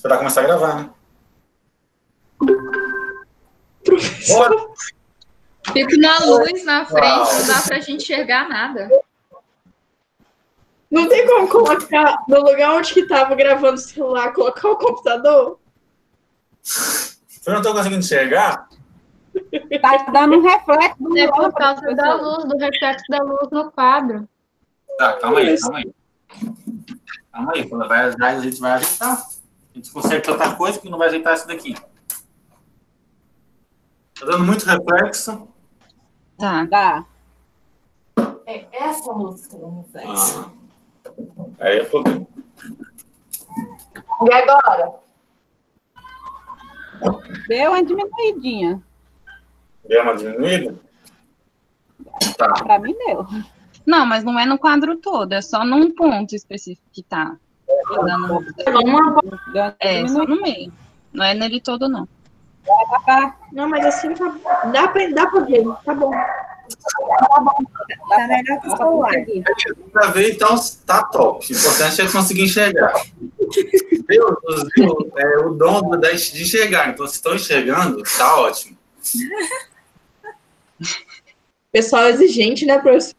Esperar começar a gravar, né? Professor. Fico na luz na frente, não dá pra gente enxergar nada. Não tem como colocar no lugar onde que tava gravando o celular, colocar o computador? Eu não tô conseguindo enxergar? Tá dando um reflexo do É por causa da luz, do reflexo da luz no quadro. Tá, calma aí, calma aí. Calma aí, quando vai, a gente vai ajeitar. A gente conserta outra coisa que não vai ajeitar isso daqui. Tá dando muito reflexo. Tá. Tá. É essa luz que não reflexo. Ah. Aí é problema. E agora? Deu uma diminuidinha. Deu uma diminuída? Tá. Pra mim deu. Não, mas não é no quadro todo, é só num ponto específico que tá. Tá dando- É, só no meio. Não é nele todo, não. Não, mas assim tá, dá, pra, dá pra ver, tá bom. Tá melhor que o celular. Pra ver, então tá top. O importante é conseguir enxergar. Deus nos deu é, o dom da- de enxergar. Então, se estão enxergando, tá ótimo. Pessoal exigente, né, professor?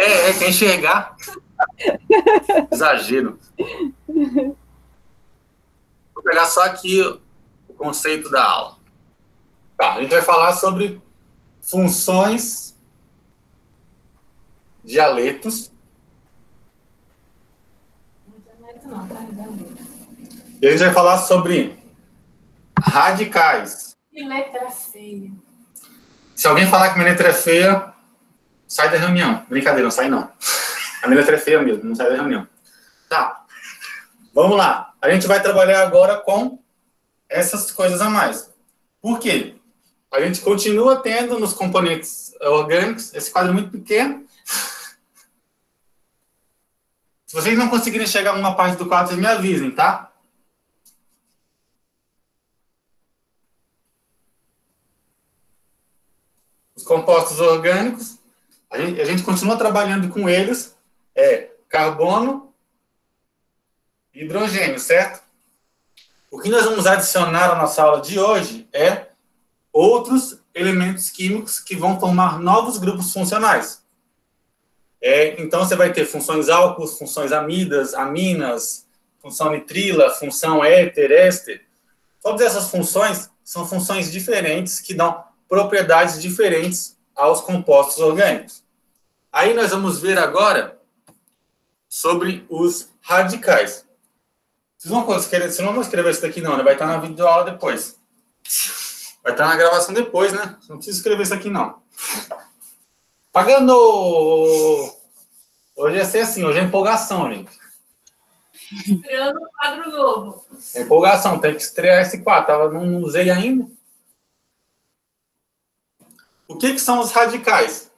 É, é, quer enxergar. Exagero. Vou pegar só aqui o conceito da aula. Tá, a gente vai falar sobre funções dialetos e a gente vai falar sobre radicais. Que letra feia. Se alguém falar que minha letra é feia, sai da reunião. Brincadeira, não sai não. A minha letra é feia mesmo, não sai da reunião. Tá. Vamos lá. A gente vai trabalhar agora com essas coisas a mais. Por quê? A gente continua tendo nos componentes orgânicos esse quadro muito pequeno. Se vocês não conseguirem chegar a uma parte do quadro, vocês me avisem, tá? Os compostos orgânicos, a gente, a gente continua trabalhando com eles, é carbono hidrogênio, certo? O que nós vamos adicionar à nossa aula de hoje é outros elementos químicos que vão formar novos grupos funcionais. É, então, você vai ter funções álcools, funções amidas, aminas, função nitrila, função éter, éster. Todas essas funções são funções diferentes que dão propriedades diferentes aos compostos orgânicos. Aí nós vamos ver agora sobre os radicais. Vocês vão escrever, vocês não vão escrever isso daqui não, né? Vai estar na videoaula depois. Vai estar na gravação depois, né? Não precisa escrever isso aqui não. Pagando! Hoje ia ser assim, hoje é empolgação, gente. Criando um quadro novo. É empolgação, tem que estrear esse quadro. Tava, não usei ainda. O que, que são os radicais?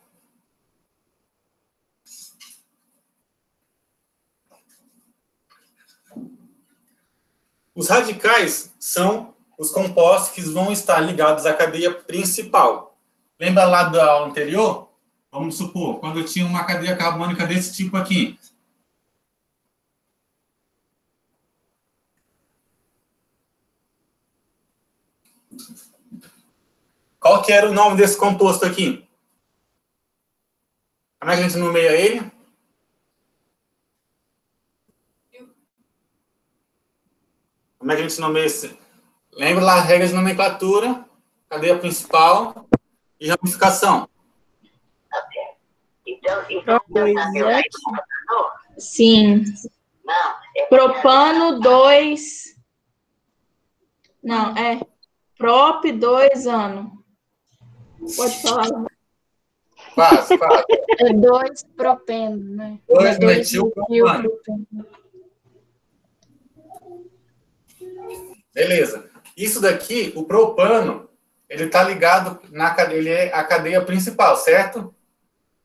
Os radicais são os compostos que vão estar ligados à cadeia principal. Lembra lá da aula anterior? Vamos supor, quando eu tinha uma cadeia carbônica desse tipo aqui. Qual que era o nome desse composto aqui? Como é que a gente nomeia ele? Como é que a gente nomeia esse? Lembra lá a regra de nomenclatura, cadeia principal e ramificação. Sim. Propano 2. Não, é. Prop 2 ano. Pode falar. Quase, quase. É dois propeno, né? Dois É dois metil metil propano. Beleza. Isso daqui, o propano, ele está ligado na cadeia, ele é a cadeia principal, certo?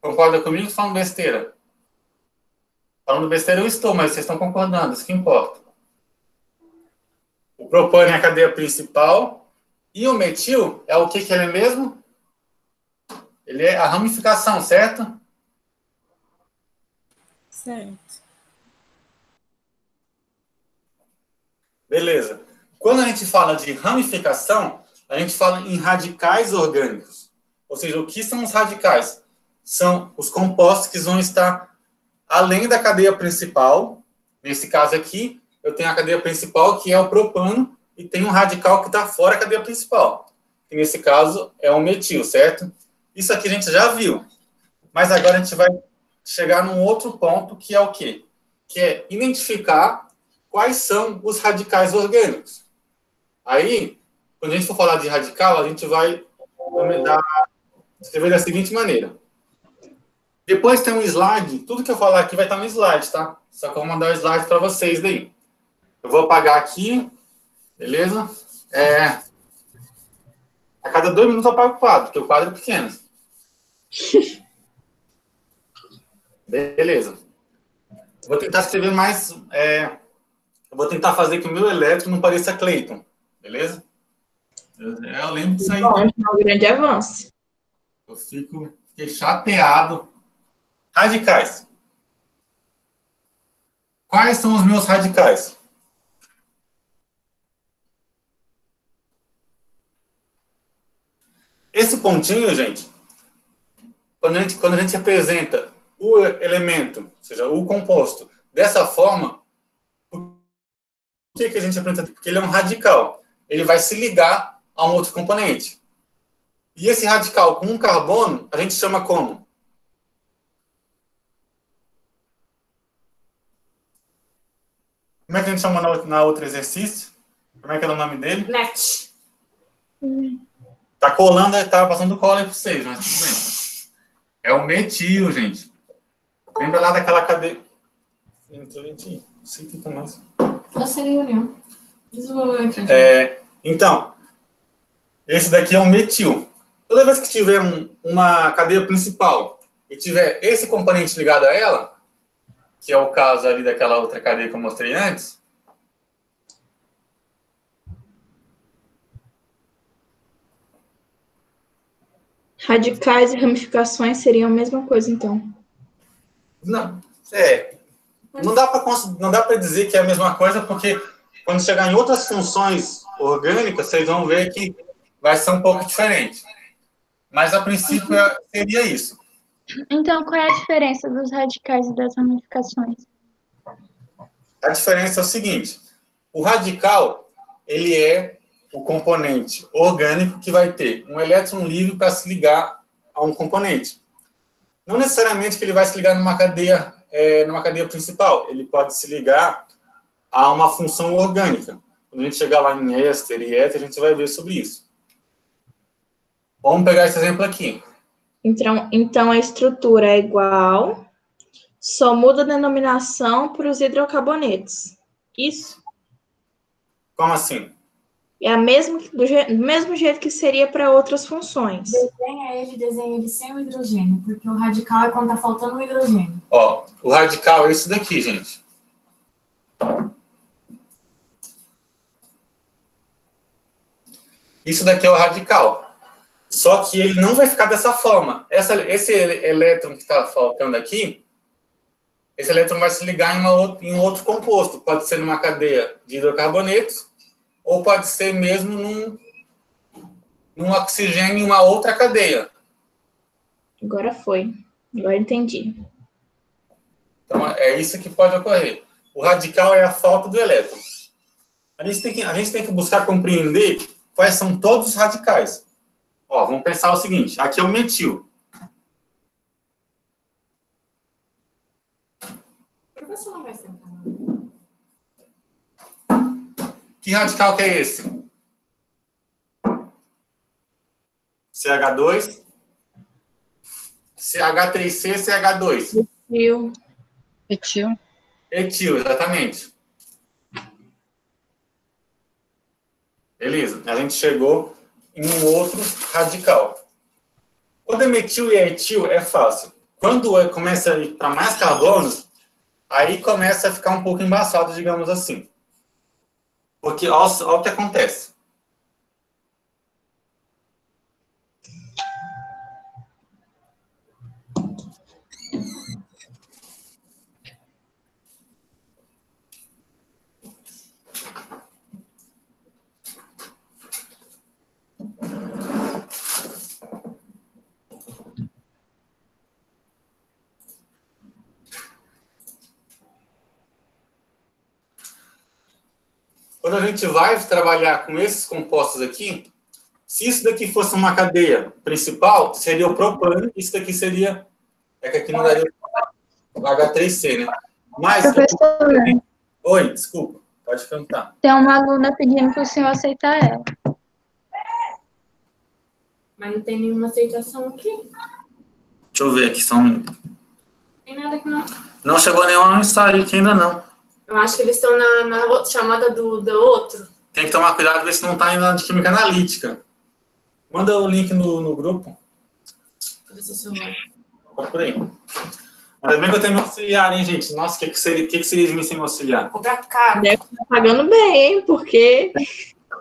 Concorda comigo falando besteira? Falando besteira eu estou, mas vocês estão concordando, isso que importa. O propano é a cadeia principal e o metil é o que que ele é mesmo? Ele é a ramificação, certo? Certo. Beleza. Quando a gente fala de ramificação, a gente fala em radicais orgânicos. Ou seja, o que são os radicais? São os compostos que vão estar além da cadeia principal. Nesse caso aqui, eu tenho a cadeia principal, que é o propano, e tem um radical que está fora da cadeia principal. Que nesse caso é o metil, certo? Isso aqui a gente já viu. Mas agora a gente vai chegar num outro ponto, que é o quê? Que é identificar quais são os radicais orgânicos. Aí, quando a gente for falar de radical, a gente vai dar, escrever da seguinte maneira. Depois tem um slide, tudo que eu falar aqui vai estar no slide, tá? Só que eu vou mandar o slide para vocês daí. Eu vou apagar aqui, beleza? É, a cada dois minutos eu apago o quadro, porque o quadro é pequeno. Beleza. Vou tentar escrever mais. É, vou tentar fazer que o meu elétrico não pareça Clayton. Beleza? Eu, eu lembro disso aí. Bom, é um grande avanço. Eu fico fiquei chateado. Radicais. Quais são os meus radicais? Esse pontinho, gente, quando a gente, quando a gente apresenta o elemento, ou seja, o composto, dessa forma, por que, que a gente apresenta? Porque ele é um radical. Ele vai se ligar a um outro componente. E esse radical com um carbono, a gente chama como? Como é que a gente chama na, na outro exercício? Como é que é o nome dele? Net. Tá colando, tá passando cola aí pra vocês, mas tudo bem. É o metil, gente. Lembra lá daquela cadeia. Não sei o que tá mais. Eu seria união. É, então, esse daqui é um metil. Toda vez que tiver um, uma cadeia principal e tiver esse componente ligado a ela, que é o caso ali daquela outra cadeia que eu mostrei antes, Radicais e ramificações seriam a mesma coisa, então. Não, é. Não dá para não dá para dizer que é a mesma coisa, porque quando chegar em outras funções orgânicas, vocês vão ver que vai ser um pouco diferente. Mas a princípio é, seria isso. Então, qual é a diferença dos radicais e das ramificações? A diferença é o seguinte: o radical ele é o componente orgânico que vai ter um elétron livre para se ligar a um componente. Não necessariamente que ele vai se ligar numa cadeia, é, numa cadeia principal, ele pode se ligar a uma função orgânica. Quando a gente chegar lá em éster e éter, a gente vai ver sobre isso. Vamos pegar esse exemplo aqui. Então, então a estrutura é igual, só muda a denominação para os hidrocarbonetos. Isso? Como assim? É a mesma, do, do mesmo jeito que seria para outras funções. Desenha ele, desenha ele sem o hidrogênio, porque o radical é quando está faltando o hidrogênio. Ó, o radical é esse daqui, gente. Isso daqui é o radical. Só que ele não vai ficar dessa forma. Essa, esse elétron que está faltando aqui, esse elétron vai se ligar em, uma, em um outro composto. Pode ser numa cadeia de hidrocarbonetos, ou pode ser mesmo num, num oxigênio em uma outra cadeia. Agora foi. Agora entendi. Então, é isso que pode ocorrer. O radical é a falta do elétron. A gente tem que, a gente tem que buscar compreender quais são todos os radicais. Ó, vamos pensar o seguinte: aqui é o metil. Professor, não vai sentar. Que radical que é esse? CH2, CH3C, CH2. Etil. Etil. Etil, exatamente. Beleza, a gente chegou em um outro radical. Quando é metil e etil, é fácil. Quando é, começa a ir para mais carbonos, aí começa a ficar um pouco embaçado, digamos assim. Porque olha o que acontece. Quando a gente vai trabalhar com esses compostos aqui, se isso daqui fosse uma cadeia principal, seria o propano, isso daqui seria. É que aqui não daria H3C, né? Mas. Professora. Oi, desculpa, pode perguntar. Tem uma aluna pedindo para o senhor aceitar ela. Mas não tem nenhuma aceitação aqui. Deixa eu ver aqui, são. Tem nada aqui não. Não chegou nenhuma mensagem aqui ainda não. Eu acho que eles estão na, na chamada do, do outro. Tem que tomar cuidado, ver se não está indo de química analítica. Manda o link no, no grupo. Por aí. Ainda bem que eu tenho meu auxiliar, hein, gente? Nossa, o que, que, seria, que, que seria de mim sem meu auxiliar? Comprar caro. Deve estar pagando bem, hein? Porque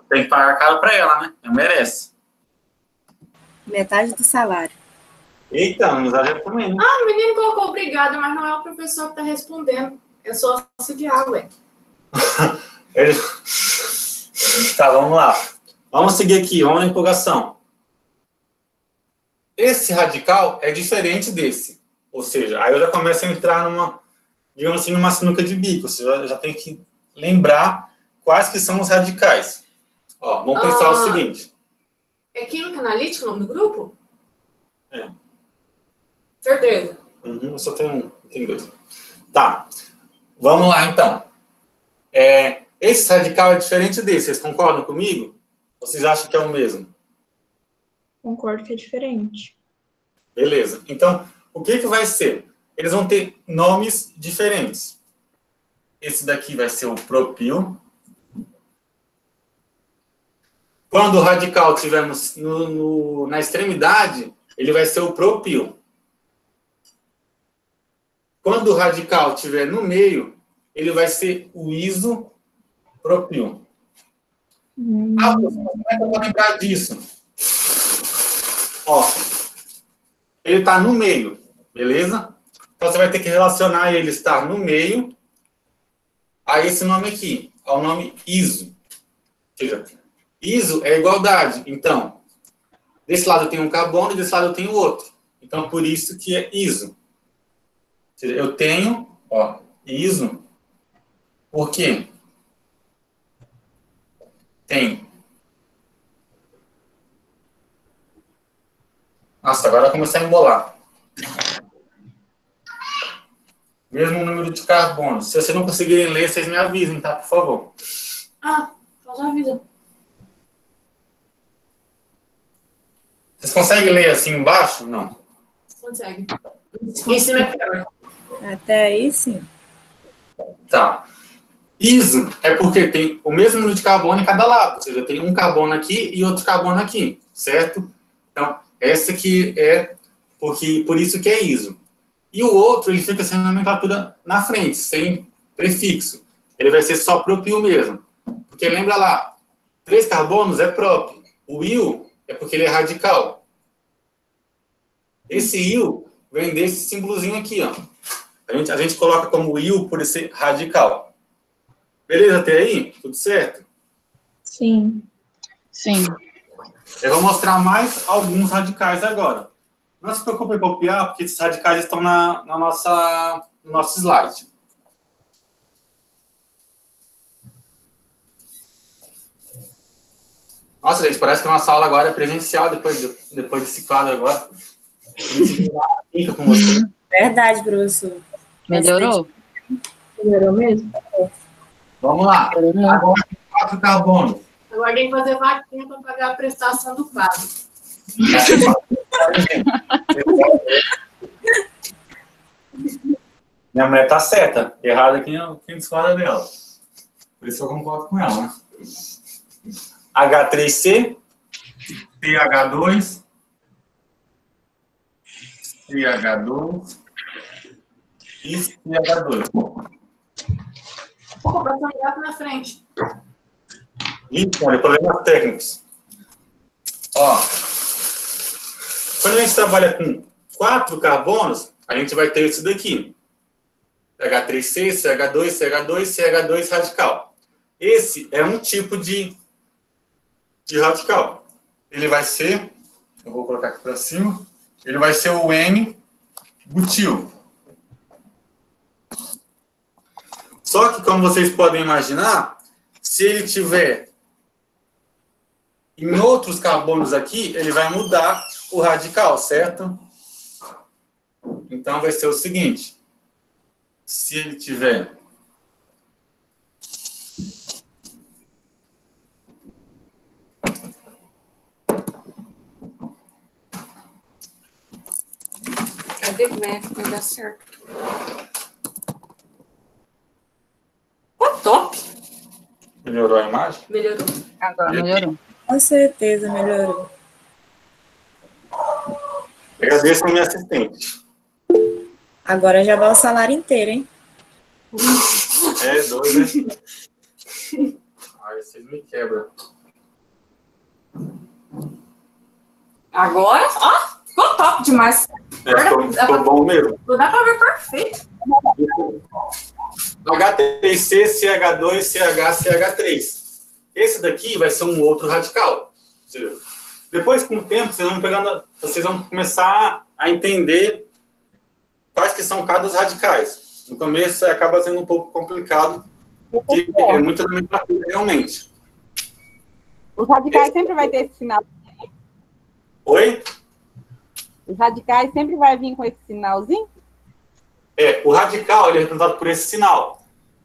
Tem que pagar caro pra ela, né? Ela merece. Metade do salário. Eita, não exagera também, né? Ah, o menino colocou obrigado, mas não é o professor que está respondendo. Eu sou auxiliar, ué. Ele... Tá, vamos lá. Vamos seguir aqui, vamos na empolgação. Esse radical é diferente desse. Ou seja, aí eu já começo a entrar numa, digamos assim, numa sinuca de bico. Você já, já tem que lembrar quais que são os radicais. Ó, vamos pensar Ah. o seguinte. É química analítica o nome do grupo? É. Certeza. Uhum, eu só tenho um, tem dois. Tá. Vamos lá, então. É, esse radical é diferente desse. Vocês concordam comigo? Ou vocês acham que é o mesmo? concordo que é diferente. Beleza. Então, o que, que vai ser? Eles vão ter nomes diferentes. Esse daqui vai ser o propil. Quando o radical estiver na extremidade, ele vai ser o propil. Quando o radical estiver no meio, ele vai ser o isopropil. Ah, professor, como é que eu vou lembrar disso? Ó, ele está no meio, beleza? Então você vai ter que relacionar ele estar no meio a esse nome aqui, ao nome ISO. Ou seja, ISO é igualdade. Então, desse lado tem um carbono e desse lado eu tenho outro. Então, por isso que é ISO. Eu tenho, ó, ISO, por quê? Tem Nossa, agora vai começar a embolar. Mesmo número de carbono. Se vocês não conseguirem ler, vocês me avisem, tá? Por favor. Ah, já avisa. Vocês conseguem ler assim embaixo? Não. Consegue. Em cima é pior. Até aí, sim. Tá. ISO é porque tem o mesmo número de carbono em cada lado. Ou seja, tem um carbono aqui e outro carbono aqui, certo? Então, essa aqui é porque, por isso que é ISO. E o outro, ele fica sem nomenclatura na frente, sem prefixo. Ele vai ser só propil mesmo. Porque lembra lá, três carbonos é próprio. O IL é porque ele é radical. Esse IL vem desse símbolozinho aqui, ó. A gente, a gente coloca como IL por esse radical. Beleza até aí? Tudo certo? Sim. Sim. Eu vou mostrar mais alguns radicais agora. Não se preocupe em copiar, porque esses radicais estão na, na nossa, no nosso slide. Nossa, gente, parece que a nossa aula agora é presencial depois, de, depois desse quadro agora. Fica com você. Verdade, professor. Melhorou? Melhorou mesmo? Vamos lá. Agora, quatro carbonos. Agora tem que fazer vaquinha para pagar a prestação do quadro. Minha mulher tá certa. Errada quem, quem discorda dela. Por isso eu concordo com ela, né? H3C, CH2, CH2 e CH2. Pô, vai gato na frente. E, olha, problemas técnicos. Ó, quando a gente trabalha com quatro carbonos, a gente vai ter isso daqui. H3C, CH2, CH2, CH2 radical. Esse é um tipo de, de radical. Ele vai ser, eu vou colocar aqui para cima, ele vai ser o N-butil. Só que, como vocês podem imaginar, Se ele tiver em outros carbonos aqui, ele vai mudar o radical, certo? Então, vai ser o seguinte. Se ele tiver Cadê o médico? Vai dar certo. Ó, top! Melhorou a imagem? Melhorou. Agora melhorou. Com certeza melhorou. Agradeço a minha assistente. Agora já vai o salário inteiro, hein? É, dois, né? Ai, vocês me quebram. Agora, ó, ficou top demais. É, ficou, ficou bom mesmo. Dá pra ver perfeito. H3C, CH2, CH, CH3. Esse daqui vai ser um outro radical. Depois, com o tempo, vocês vão, pegando, vocês vão começar a entender quais que são cada radicais. No começo acaba sendo um pouco complicado, porque é muita nomenclatura realmente. Os radicais sempre vai ter esse sinal. Oi? Os radicais sempre vai vir com esse sinalzinho? É, o radical ele é representado por esse sinal.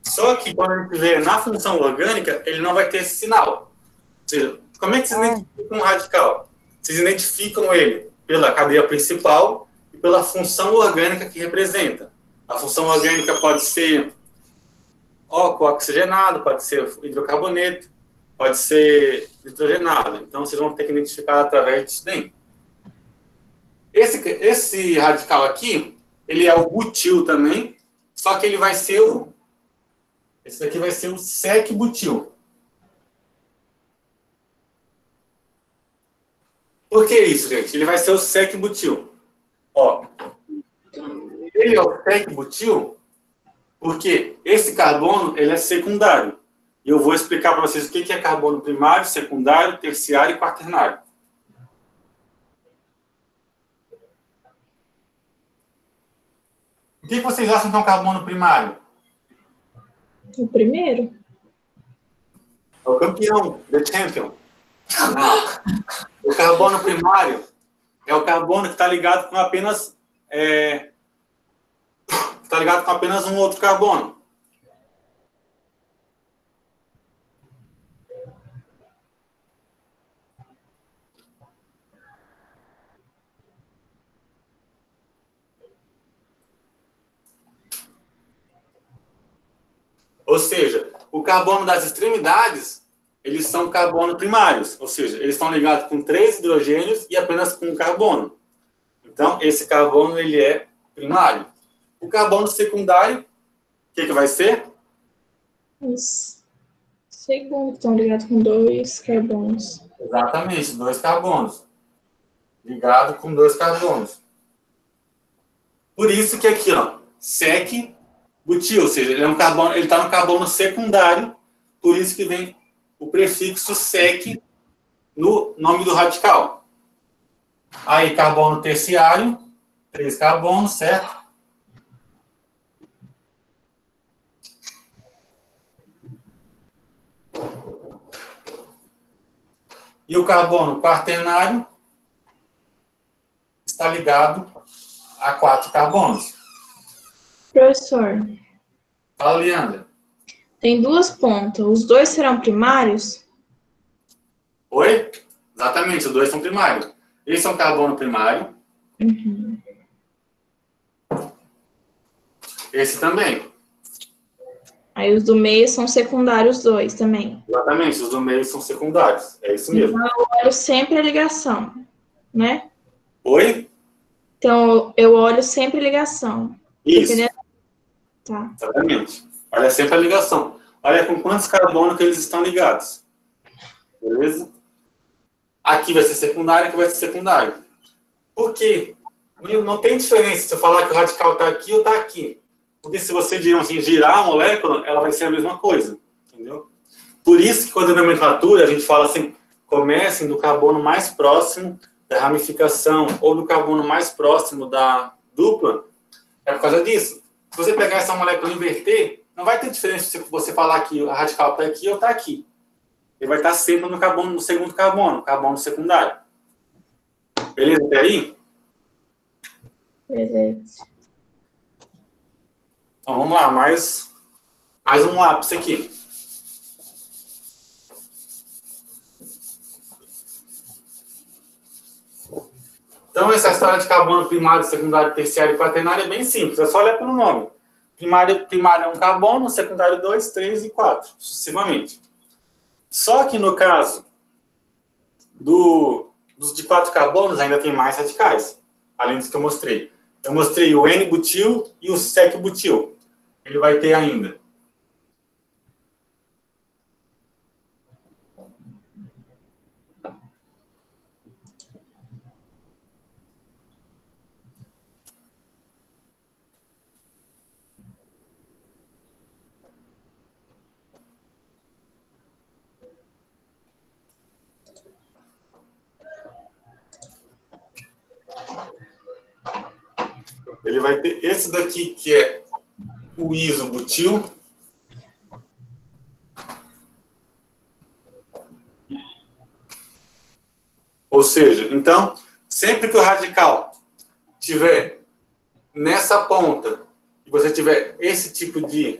Só que quando a gente vê na função orgânica, ele não vai ter esse sinal. Ou seja, como é que vocês Ah. identificam um radical? Vocês identificam ele pela cadeia principal e pela função orgânica que representa. A função orgânica pode ser óculo oxigenado, pode ser hidrocarboneto, pode ser nitrogenado. Então, vocês vão ter que identificar através disso daí. Esse, esse radical aqui, ele é o butil também, só que ele vai ser o... Esse daqui vai ser o sec-butil. Por que isso, gente? Ele vai ser o sec-butil. Ó, ele é o sec-butil porque esse carbono ele é secundário. E eu vou explicar para vocês o que é carbono primário, secundário, terciário e quaternário. O que vocês acham que é um carbono primário? O primeiro? É o campeão, the champion. O carbono primário é o carbono que está ligado com apenas é, está ligado com apenas um outro carbono. Ou seja, o carbono das extremidades, eles são carbono primários, ou seja, eles estão ligados com três hidrogênios e apenas com um carbono. Então, esse carbono ele é primário. O carbono secundário, o que, que vai ser? Os segundos estão ligados com dois carbonos. Exatamente, dois carbonos. Ligado com dois carbonos. Por isso que aqui, ó, sec butil, ou seja, ele é um carbono, ele está no carbono secundário, por isso que vem o prefixo sec no nome do radical. Aí, carbono terciário, três carbonos, certo? E o carbono quaternário está ligado a quatro carbonos. Professor, Fala, Leandra. tem duas pontas. Os dois serão primários? Oi? Exatamente, os dois são primários. Esse é um carbono primário, Uhum. esse também. Aí os do meio são secundários os dois também. Exatamente, os do meio são secundários. É isso mesmo. Então eu olho sempre a ligação, né? Oi? Então eu olho sempre a ligação. Isso, Dependendo- Tá. Olha sempre a ligação. Olha com quantos carbonos que eles estão ligados. Beleza? Aqui vai ser secundário, aqui vai ser secundário. Por quê? Não tem diferença se eu falar que o radical está aqui ou está aqui. Porque se você assim, girar a molécula, ela vai ser a mesma coisa. Entendeu? Por isso que quando é nomenclatura, a gente fala assim, comecem do carbono mais próximo da ramificação ou do carbono mais próximo da dupla. É por causa disso. Se você pegar essa molécula e inverter, não vai ter diferença se você falar que a radical está aqui ou está aqui. Ele vai estar sempre no carbono, no segundo carbono, carbono secundário. Beleza até aí? Beleza. Então vamos lá, mais, mais um lápis aqui. Então, essa história de carbono primário, secundário, terciário e quaternário é bem simples, é só olhar pelo nome. Primário, primário é um carbono, secundário 2, 3 e 4, sucessivamente. Só que no caso do, dos de quatro carbonos, ainda tem mais radicais, além dos que eu mostrei. Eu mostrei o N-butil e o sec-butil. Ele vai ter ainda Ele vai ter esse daqui, que é o isobutil. Ou seja, então, sempre que o radical tiver nessa ponta e você tiver esse tipo de,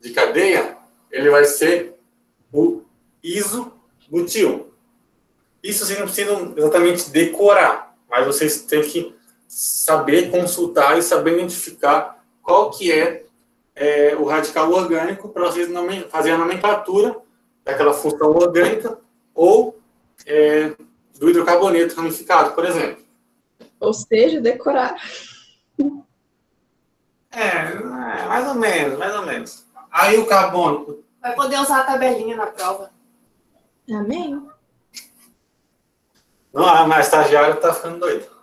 de cadeia, ele vai ser o isobutil. Isso vocês não precisam exatamente decorar, mas vocês têm que saber consultar e saber identificar qual que é, é o radical orgânico para vocês fazer a nomenclatura daquela função orgânica ou é, do hidrocarboneto ramificado, por exemplo. Ou seja, decorar. É, é, mais ou menos, mais ou menos. Aí o carbono. Vai poder usar a tabelinha na prova. Amém. Não, a estagiária está ficando doida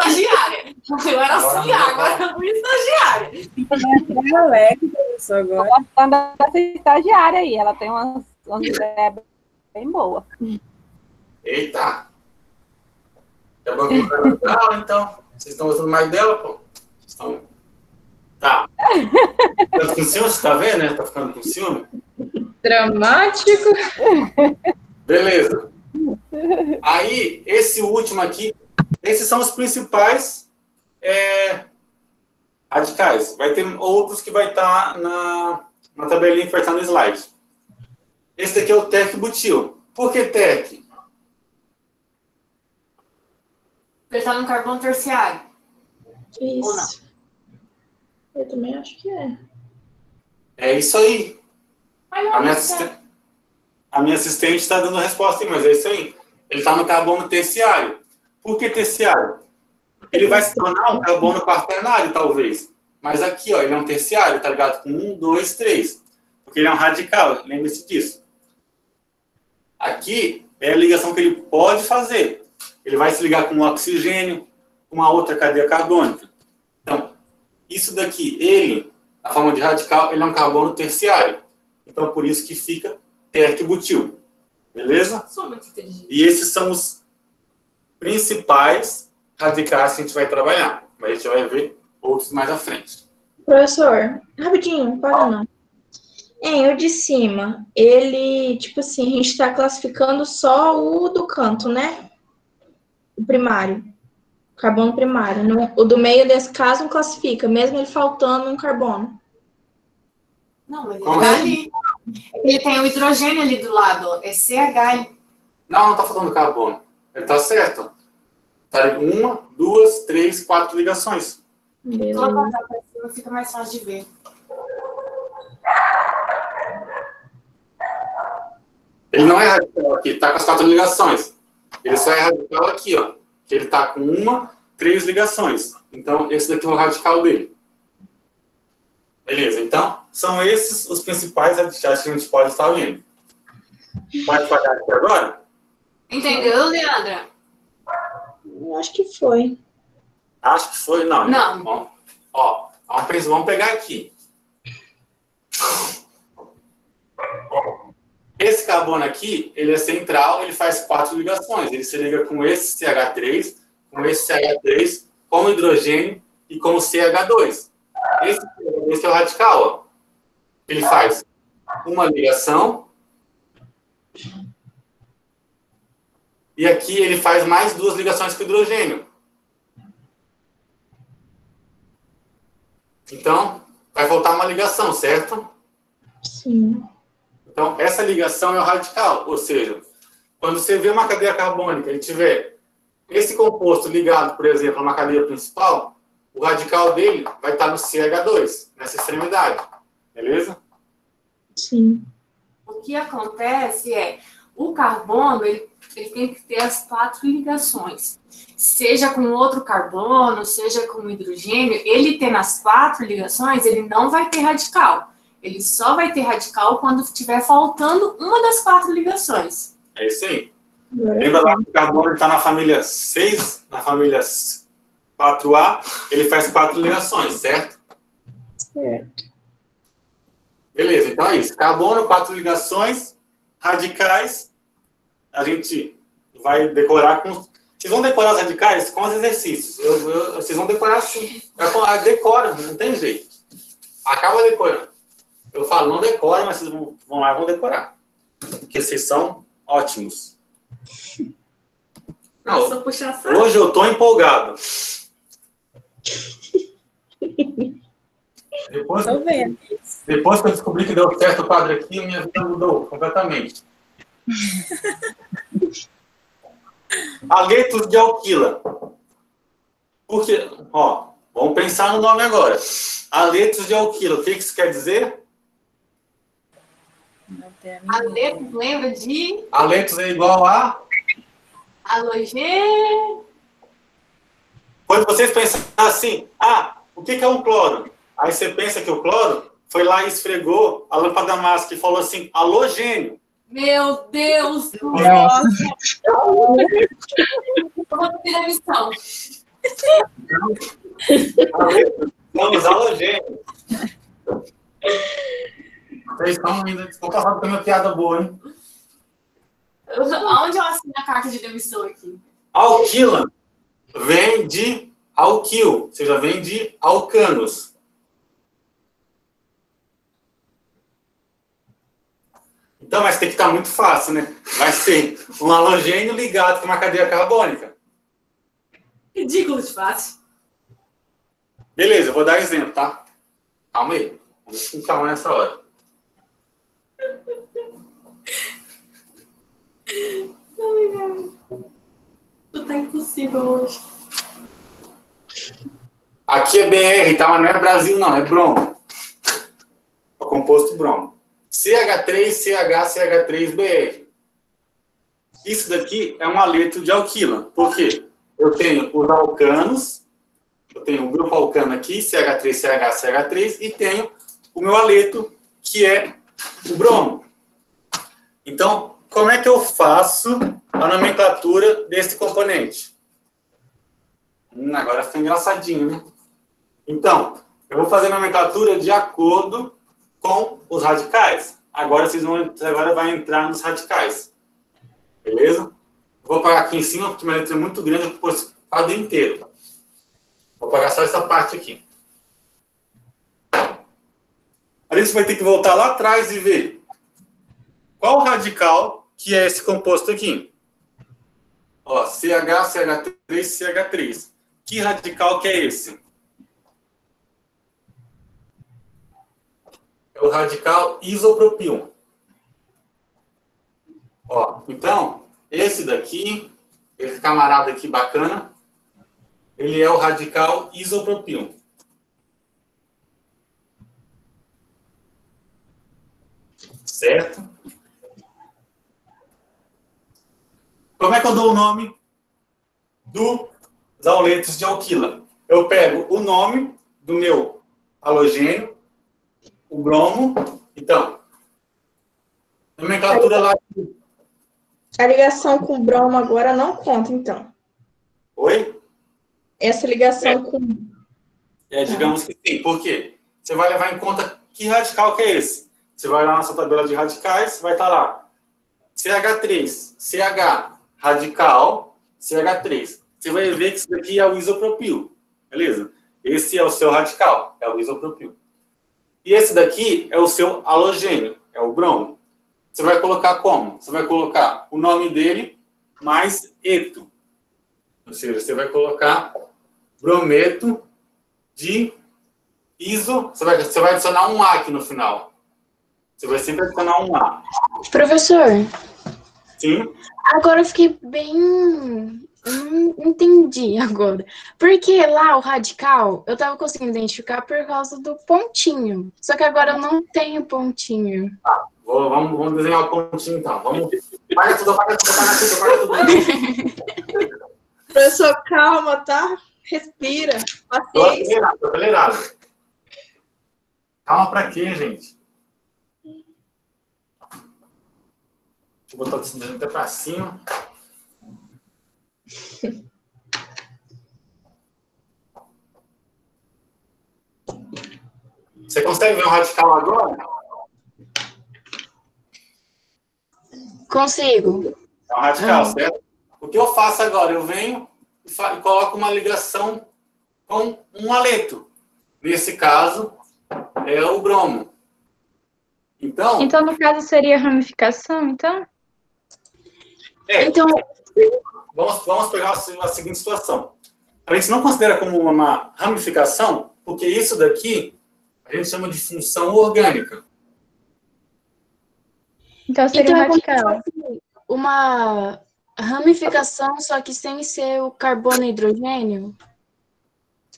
estagiária. Eu era auxiliar, agora eu fui estagiária. É alegre isso agora. Gostando dessa estagiária aí, ela tem umas, umas ideias bem boas. Eita! É bom que legal, então. Vocês estão gostando mais dela, pô? Estão... Tá. Tá com ciúme, você tá vendo, né? Tá ficando com ciúme? Dramático. Beleza. Aí, esse último aqui, esses são os principais é, radicais. Vai ter outros que vai estar tá na, na tabelinha que vai estar tá no slide. Esse daqui é o TEC butil. Por que TEC? Ele está no carbono terciário. Isso. Eu também acho que é. É isso aí. A minha, assistente, a minha assistente está dando a resposta mas é isso aí. Ele está no carbono terciário. Por que terciário? Ele vai se tornar um carbono quaternário, talvez. Mas aqui, ó, ele é um terciário, tá ligado? Com um, dois, três. Porque ele é um radical, lembre-se disso. Aqui é a ligação que ele pode fazer. Ele vai se ligar com um oxigênio, com uma outra cadeia carbônica. Então, isso daqui, ele, na forma de radical, ele é um carbono terciário. Então, por isso que fica terquibutil. Beleza? E esses são os principais radicais que a gente vai trabalhar. Mas a gente vai ver outros mais à frente. Professor, rapidinho, para não. Em o de cima, ele, tipo assim, a gente está classificando só o do canto, né? O primário. Carbono primário. o do meio, desse caso, não classifica, mesmo ele faltando um carbono. Não, mas ele tá ali. Ele tem o hidrogênio ali do lado, é CH. Não, não está faltando carbono. Ele está certo. Tá uma, duas, três, quatro ligações. Coloca para cima, fica mais fácil de ver. Ele não é radical aqui, está com as quatro ligações. Ele só é radical aqui, ó. Que ele está com uma, três ligações. Então, esse daqui é o radical dele. Beleza, então, são esses os principais radicais que a gente pode estar vendo. Pode pagar aqui agora? Entendeu, Leandra? Eu acho que foi. Acho que foi, não. Não. Bom, ó, vamos, vamos pegar aqui. Esse carbono aqui, ele é central, ele faz quatro ligações. Ele se liga com esse CH3, com esse CH3, com hidrogênio e com o CH2. Esse, esse é o radical. Ó. Ele faz uma ligação. E aqui ele faz mais duas ligações com hidrogênio. Então, vai voltar uma ligação, certo? Sim. Então, essa ligação é o radical, ou seja, quando você vê uma cadeia carbônica e tiver esse composto ligado, por exemplo, a uma cadeia principal, o radical dele vai estar no CH2, nessa extremidade. Beleza? Sim. O que acontece é, o carbono, ele, ele tem que ter as quatro ligações. Seja com outro carbono, seja com hidrogênio, ele tendo as quatro ligações, ele não vai ter radical. Ele só vai ter radical quando estiver faltando uma das quatro ligações. É isso aí. Lembra lá que o carbono está na família 6, na família 4A, ele faz quatro ligações, certo? Certo. Beleza, então é isso. Carbono, quatro ligações, radicais. A gente vai decorar com. Vocês vão decorar os radicais com os exercícios. Eu, eu, vocês vão decorar assim. Decora, não tem jeito. Acaba decorando. Eu falo, não decora, mas vocês vão, vão lá e vão decorar. Porque vocês são ótimos. Não, hoje eu tô empolgado. Depois, Tô vendo. depois que eu descobri que deu certo o quadro aqui, minha vida mudou completamente. Aletos de alquila. Porque, ó, vamos pensar no nome agora. Aletos de alquila, o que isso quer dizer? Aletos lembra de Aletos é igual a. halogênio. Quando vocês pensam assim, ah, o que que é um cloro? Aí você pensa que o cloro foi lá e esfregou a lâmpada mágica e falou assim, halogênio. Meu Deus do céu! Eu vou ter a missão. Vamos, halogênio. Vocês estão ainda com uma piada boa, hein? Onde eu assino a carta de demissão aqui? Alquila vem de alquil, ou seja, vem de alcanos. Então, mas tem que estar muito fácil, né? Vai ser um halogênio ligado com uma cadeia carbônica. Ridículo de fácil. Beleza, eu vou dar exemplo, tá? Calma aí. Vamos com calma nessa hora. Tu tá impossível hoje. Aqui é BR, tá? Mas não é Brasil, não, é bromo. É o composto bromo. CH3, CH, CH3BR. Isso daqui é um aleto de alquila. Por quê? Eu tenho os alcanos, eu tenho o grupo alcano aqui, CH3, CH, CH3, e tenho o meu aleto, que é o bromo. Então, como é que eu faço a nomenclatura desse componente? Hum, agora fica engraçadinho, né? Então, eu vou fazer a nomenclatura de acordo com os radicais. Agora vocês vão agora vai entrar nos radicais. Beleza? Vou apagar aqui em cima, porque minha letra é muito grande, eu esse quadro inteiro. Vou apagar só essa parte aqui. Aí você vai ter que voltar lá atrás e ver qual radical que é esse composto aqui. Ó, CH, CH3, CH3. Que radical que é esse? É o radical isopropil. Ó, então, esse daqui, esse camarada aqui bacana, ele é o radical isopropil. Certo? Como é que eu dou o nome dos auletos de alquila? Eu pego o nome do meu halogênio, o bromo. Então, nomenclatura lá. A ligação com o bromo agora não conta, então. Oi? Essa ligação com. É, digamos que sim. Por quê? Você vai levar em conta que radical que é esse. Você vai lá na sua tabela de radicais, vai estar lá. CH3, CH, radical, CH3. Você vai ver que isso daqui é o isopropil. Beleza? Esse é o seu radical, é o isopropil. E esse daqui é o seu halogênio, é o bromo. Você vai colocar como? Você vai colocar o nome dele mais eto. Ou seja, você vai colocar brometo de iso. Você vai, você vai adicionar um A aqui no final. Você vai sempre adicionar um A. Professor. Sim. Agora eu fiquei bem não entendi agora. Porque lá o radical eu tava conseguindo identificar por causa do pontinho. Só que agora eu não tenho pontinho. Tá, vou, vamos, vamos desenhar o pontinho então. Vamos. Apaga tudo, apaga tudo, apaga tudo, apaga tudo. Professor, calma, tá? Respira. Tô acelerado, tô acelerado. Calma pra quê, gente? Deixa eu botar o desenho até pra cima. Você consegue ver o radical agora? Consigo. É um radical, ah. certo? O que eu faço agora? Eu venho e, e coloco uma ligação com um aleto. Nesse caso, é o bromo. Então, então no caso, seria ramificação, então? É, então, Vamos, vamos pegar a seguinte situação. A gente não considera como uma ramificação, porque isso daqui a gente chama de função orgânica. Então seria então, radical. Uma ramificação, só que sem ser o carbono e hidrogênio?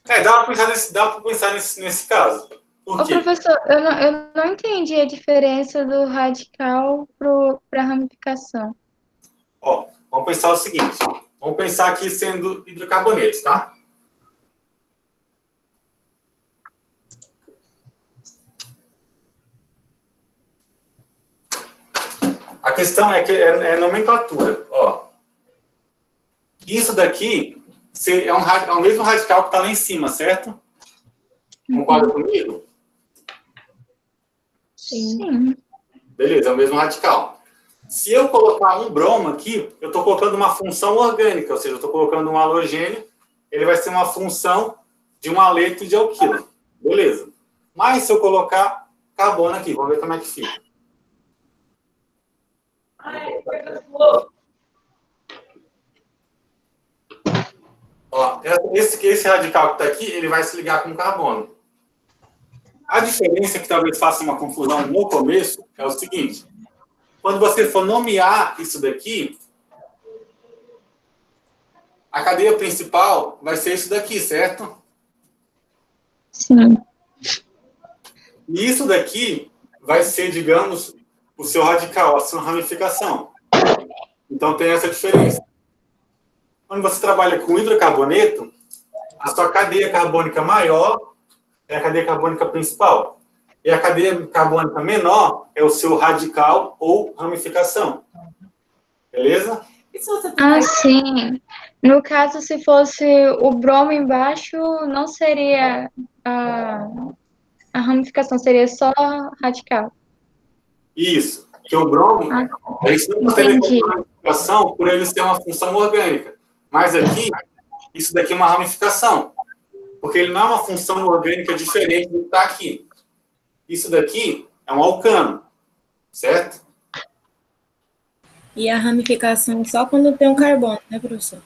É, dá para pensar nesse, dá pensar nesse, nesse caso. Ô, professor, eu não, eu não entendi a diferença do radical para a ramificação. Ó, Vamos pensar o seguinte: vamos pensar aqui sendo hidrocarbonetos, tá? A questão é que é, é nomenclatura. Ó, isso daqui é, um, é o mesmo radical que está lá em cima, certo? Concorda comigo? Sim. Beleza, é o mesmo radical. Se eu colocar um bromo aqui, eu estou colocando uma função orgânica, ou seja, eu estou colocando um halogênio, ele vai ser uma função de um aleto de alquilo. Beleza. Mas se eu colocar carbono aqui, vamos ver como é que fica. Ó, esse, esse radical que está aqui, ele vai se ligar com carbono. A diferença que talvez faça uma confusão no começo é o seguinte: quando você for nomear isso daqui, a cadeia principal vai ser isso daqui, certo? Sim. E isso daqui vai ser, digamos, o seu radical, a sua ramificação. Então tem essa diferença. Quando você trabalha com hidrocarboneto, a sua cadeia carbônica maior é a cadeia carbônica principal. E a cadeia carbônica menor é o seu radical ou ramificação. Beleza? Ah, sim. No caso, se fosse o bromo embaixo, não seria a, a ramificação, seria só radical. Isso. Que o bromo, ah, a gente não consegue ramificação por ele ser uma função orgânica. Mas aqui, isso daqui é uma ramificação. Porque ele não é uma função orgânica diferente do que está aqui. Isso daqui é um alcano, certo? E a ramificação só quando tem um carbono, né, professor?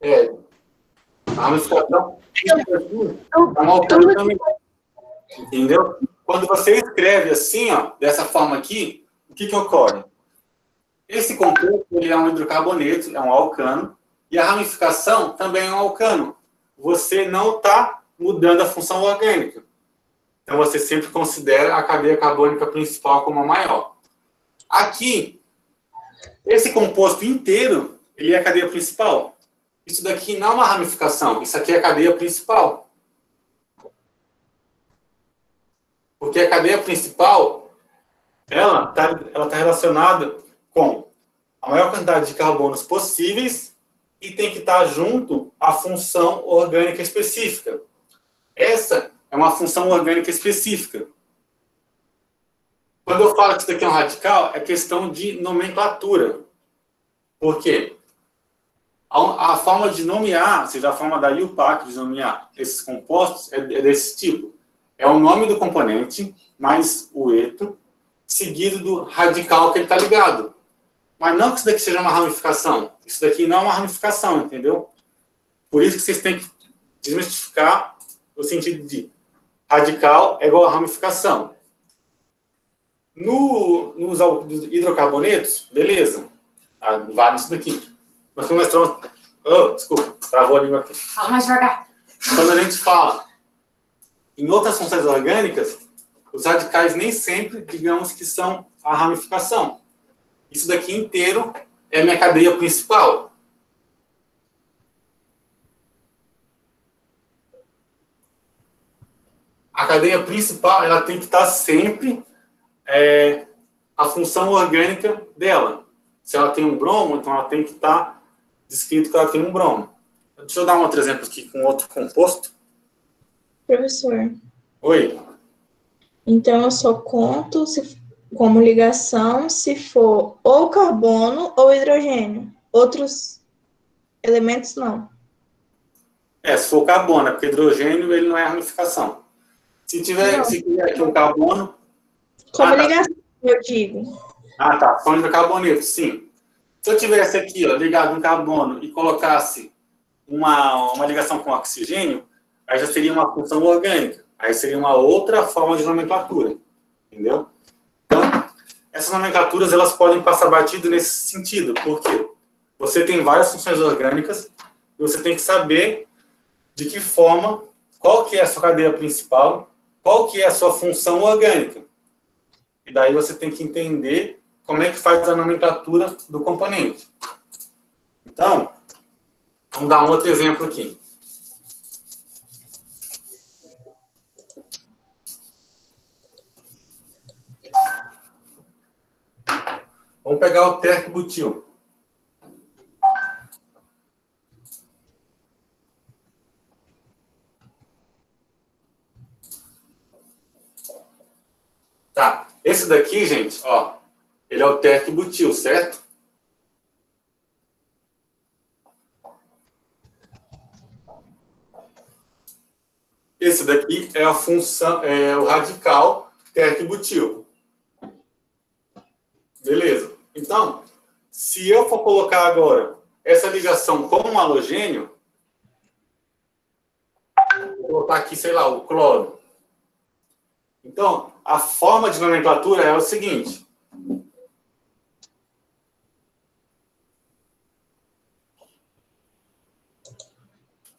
É. A ramificação é um alcano também. Entendeu? Quando você escreve assim, ó, dessa forma aqui, o que, que ocorre? Esse composto ele é um hidrocarboneto, é um alcano, e a ramificação também é um alcano. Você não está mudando a função orgânica. Então, você sempre considera a cadeia carbônica principal como a maior. Aqui, esse composto inteiro, ele é a cadeia principal. Isso daqui não é uma ramificação, isso aqui é a cadeia principal. Porque a cadeia principal, ela está ela tá relacionada com a maior quantidade de carbonos possíveis e tem que estar junto à função orgânica específica. Essa é uma função orgânica específica. Quando eu falo que isso daqui é um radical, é questão de nomenclatura. Por quê? A, a, forma de nomear, ou seja, a forma da IUPAC de nomear esses compostos é, é desse tipo. É o nome do componente mais o eto, seguido do radical que ele está ligado. Mas não que isso daqui seja uma ramificação. Isso daqui não é uma ramificação, entendeu? Por isso que vocês têm que desmistificar o sentido de radical é igual a ramificação. No, nos hidrocarbonetos, beleza. Ah, vale isso daqui. Nós começamos. Oh, desculpa, travou a língua aqui. Fala mais devagar. Quando a gente fala em outras funções orgânicas, os radicais nem sempre, digamos que são a ramificação. Isso daqui inteiro é a minha cadeia principal. A cadeia principal ela tem que estar sempre é, a função orgânica dela. Se ela tem um bromo, então ela tem que estar descrito que ela tem um bromo. Deixa eu dar um outro exemplo aqui com outro composto. Professor. Oi. Então eu só conto se, como ligação se for ou carbono ou hidrogênio. Outros elementos não. É, se for carbono, é porque hidrogênio ele não é ramificação. Se tiver, não. se tiver aqui um carbono. Como ah, tá. ligação, eu digo. Ah, tá. Falando de carboneto, sim. Se eu tivesse aqui, ó, ligado um carbono e colocasse uma, uma ligação com oxigênio, aí já seria uma função orgânica. Aí seria uma outra forma de nomenclatura. Entendeu? Então, essas nomenclaturas elas podem passar batido nesse sentido, porque você tem várias funções orgânicas e você tem que saber de que forma, qual que é a sua cadeia principal, qual que é a sua função orgânica. E daí você tem que entender como é que faz a nomenclatura do componente. Então, vamos dar um outro exemplo aqui. Vamos pegar o tercbutil. Tá. Esse daqui, gente, ó, ele é o terc-butil, certo? Esse daqui é a função, é o radical terc-butil. Beleza. Então, se eu for colocar agora essa ligação com um halogênio, vou colocar aqui, sei lá, o cloro. Então, a forma de nomenclatura é o seguinte.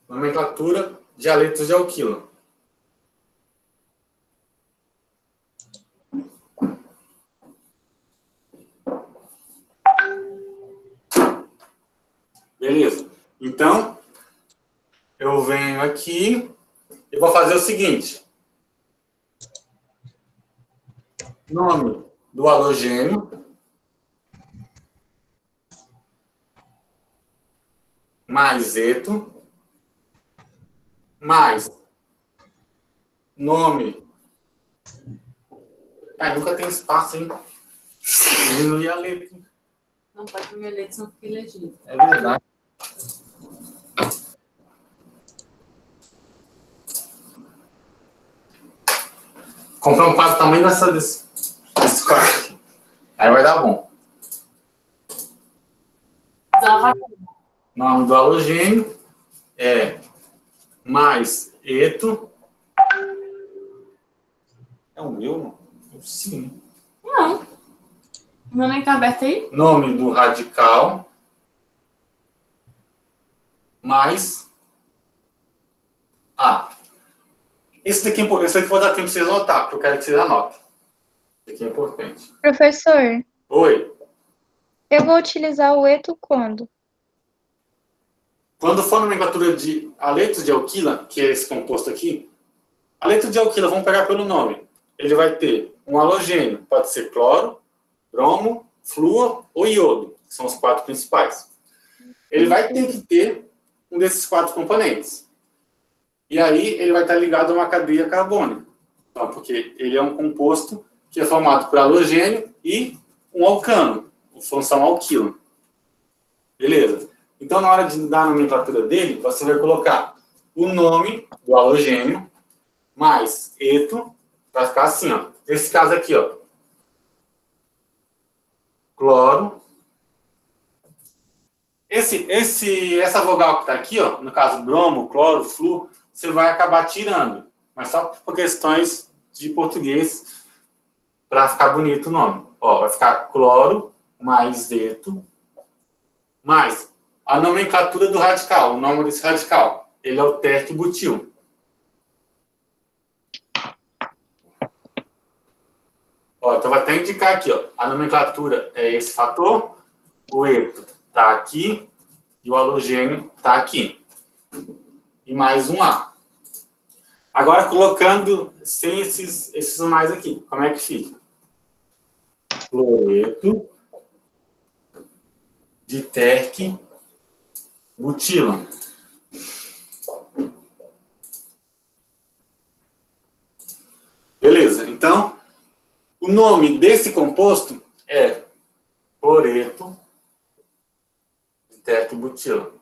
Nomenclatura de aletos de alquilo. Beleza. Então, eu venho aqui e vou fazer o seguinte. Nome do halogênio. Mais eto mais nome. Ah, nunca tem espaço, hein? Diminuir a letra. Não pode diminuir a letra, senão fica elegível. É verdade. Comprar um quadro tamanho dessa, desse. Aí vai dar bom. Nome do halogênio é mais eto. É o meu? Sim. Não. O meu nem tá aberto aí? Nome do radical. Mais. Ah. Esse daqui, é esse daqui vou dar tempo para vocês anotar, porque eu quero que vocês anotem. Isso aqui é importante. Professor. Oi. Eu vou utilizar o eto quando? Quando for nomenclatura de aletos de alquila, que é esse composto aqui, aleto de alquila, vamos pegar pelo nome. Ele vai ter um halogênio, pode ser cloro, bromo, flúor ou iodo, que são os quatro principais. Ele vai ter que ter um desses quatro componentes. E aí ele vai estar ligado a uma cadeia carbônica. Então, porque ele é um composto que é formado por halogênio e um alcano, função alquilo. Beleza? Então, na hora de dar a nomenclatura dele, você vai colocar o nome do halogênio mais eto, vai ficar assim, ó. Nesse caso aqui, ó. Cloro. Esse, esse, essa vogal que está aqui, ó, no caso bromo, cloro, flu, você vai acabar tirando. Mas só por questões de português, para ficar bonito o nome. Ó, vai ficar cloro mais eto mais a nomenclatura do radical, o nome desse radical. Ele é o terc-butil. Ó, então vai até indicar aqui, ó. A nomenclatura é esse fator, o eto está aqui e o halogênio está aqui. E mais um A. Agora, colocando sem esses, esses mais aqui, como é que fica? Cloreto de terc butila. Beleza, então, o nome desse composto é cloreto de terc-butila.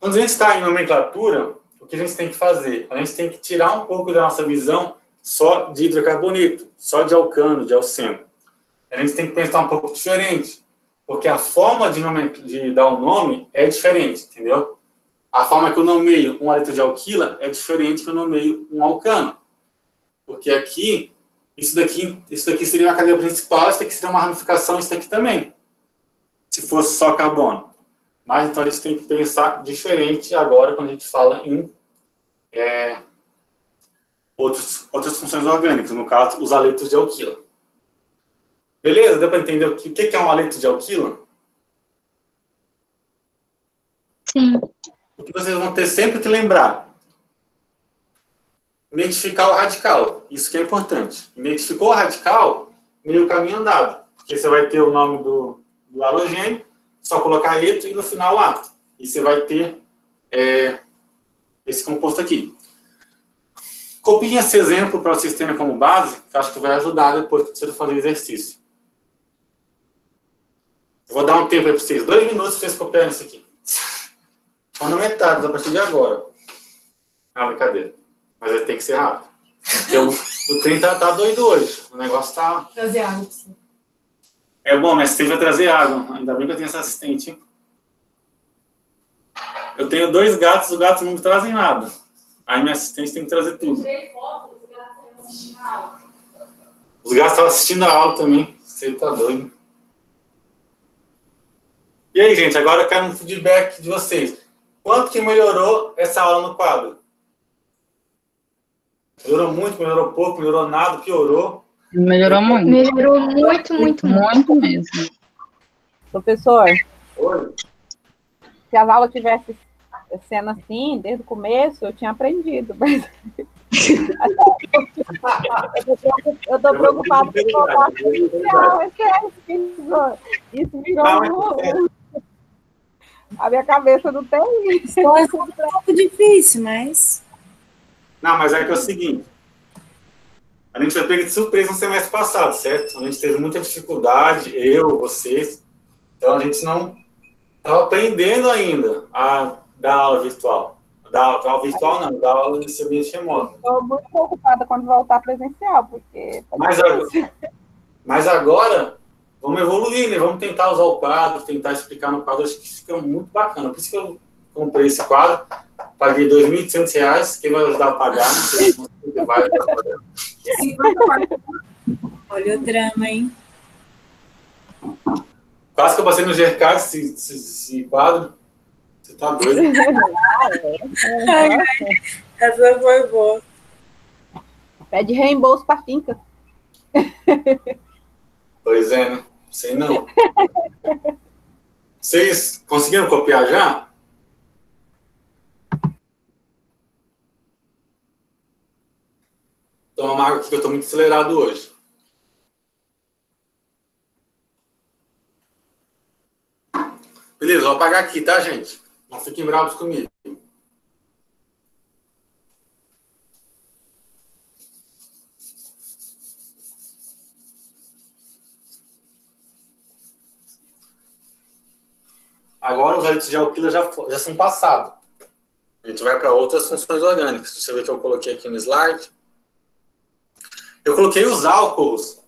Quando a gente está em nomenclatura, o que a gente tem que fazer? A gente tem que tirar um pouco da nossa visão só de hidrocarboneto, só de alcano, de alceno. A gente tem que pensar um pouco diferente porque a forma de, nome, de dar o um nome é diferente, entendeu? A forma que eu nomeio um haleto de alquila é diferente que eu nomeio um alcano. Porque aqui, isso daqui, isso daqui seria uma cadeia principal, isso daqui seria uma ramificação, isso daqui também. Se fosse só carbono. Mas então a gente tem que pensar diferente agora quando a gente fala em é, outros, outras funções orgânicas, no caso, os aletos de alquila. Beleza? Deu para entender o que, o que é um haleto de alquila? Sim. O que vocês vão ter sempre que lembrar? Identificar o radical. Isso que é importante. Identificou o radical, meio caminho andado. Porque você vai ter o nome do, do halogênio, só colocar eto e no final A. E você vai ter é, esse composto aqui. Copiem esse exemplo para vocês terem como base, que acho que vai ajudar depois que você fazer o exercício. Eu vou dar um tempo aí para vocês, dois minutos para vocês copiarem isso aqui. Ornamentados a partir de agora. Ah, brincadeira. Mas ter que ser rápido. Porque o, o trem tá, tá doido hoje. O negócio tá. Trazer água. É bom, mas você vai trazer água. Ainda bem que eu tenho essa assistente. Eu tenho dois gatos, os gatos não me trazem nada. Aí minha assistente tem que trazer tudo. Os gatos estavam assistindo a aula também. Você tá doido. E aí, gente, agora eu quero um feedback de vocês. Quanto que melhorou essa aula no quadro? Melhorou muito, melhorou pouco, melhorou nada, piorou? Melhorou muito. Melhorou muito, muito, muito. Muito mesmo. Professor, Oi? se as aulas tivessem sendo assim, desde o começo, eu tinha aprendido, mas... eu estou preocupado com é sério, isso, isso me jogou a minha cabeça não tem isso. Então, é um pouco difícil, mas. Não, mas é que é o seguinte a gente foi pego de surpresa no semestre passado, certo? A gente teve muita dificuldade, eu, vocês. Então a gente não estava aprendendo ainda a dar aula virtual. Da aula virtual não, da aula de serviço remoto. Estou muito preocupada quando voltar presencial, porque. Mas agora, mas agora, vamos evoluir, né? Vamos tentar usar o quadro, tentar explicar no quadro, acho que fica é muito bacana. Por isso que eu comprei esse quadro, paguei R$ 2.800, quem vai ajudar a pagar? Não sei, vai ajudar a pagar. Olha o drama, hein? Quase que eu passei no GK esse, esse, esse quadro. Você tá doido? Essa é foi é boa. Pede reembolso pra finca. Pois é, né? Sei não. Vocês conseguiram copiar já? Toma uma água eu estou muito acelerado hoje. Beleza, vou apagar aqui, tá, gente? Não fiquem bravos comigo. agora os óleos de alquila já, já são passados. A gente vai para outras funções orgânicas. Você vê que eu coloquei aqui no slide. Eu coloquei os álcools.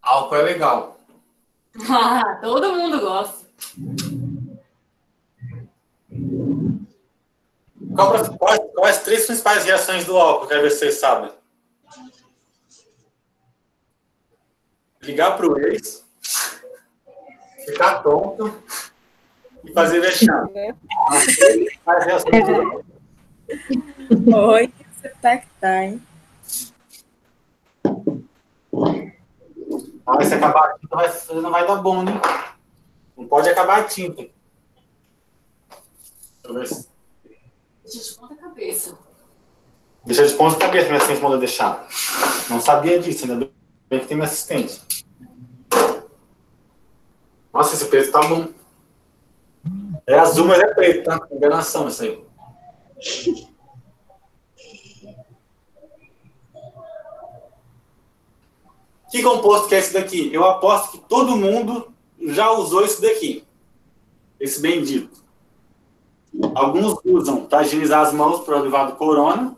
Álcool é legal. Ah, todo mundo gosta. Qual, quais, quais as três principais reações do álcool? Quero ver se vocês sabem. Ligar para o ex, ficar tonto e fazer vexame. As reações do álcool. Oi, hein? Ah, se acabar a tinta, vai, não vai dar bom, né? Não pode acabar a tinta. Deixa eu ver se... Deixa de ponta cabeça. Deixa de ponta cabeça, minha assistente mandou deixar. Não sabia disso, ainda bem que tem minha assistente. Nossa, esse preto tá bom. É azul, mas é preto, tá? Enganação isso aí. Que composto que é esse daqui? Eu aposto que todo mundo já usou isso daqui. Esse bendito. Alguns usam para higienizar as mãos para o derivado corona,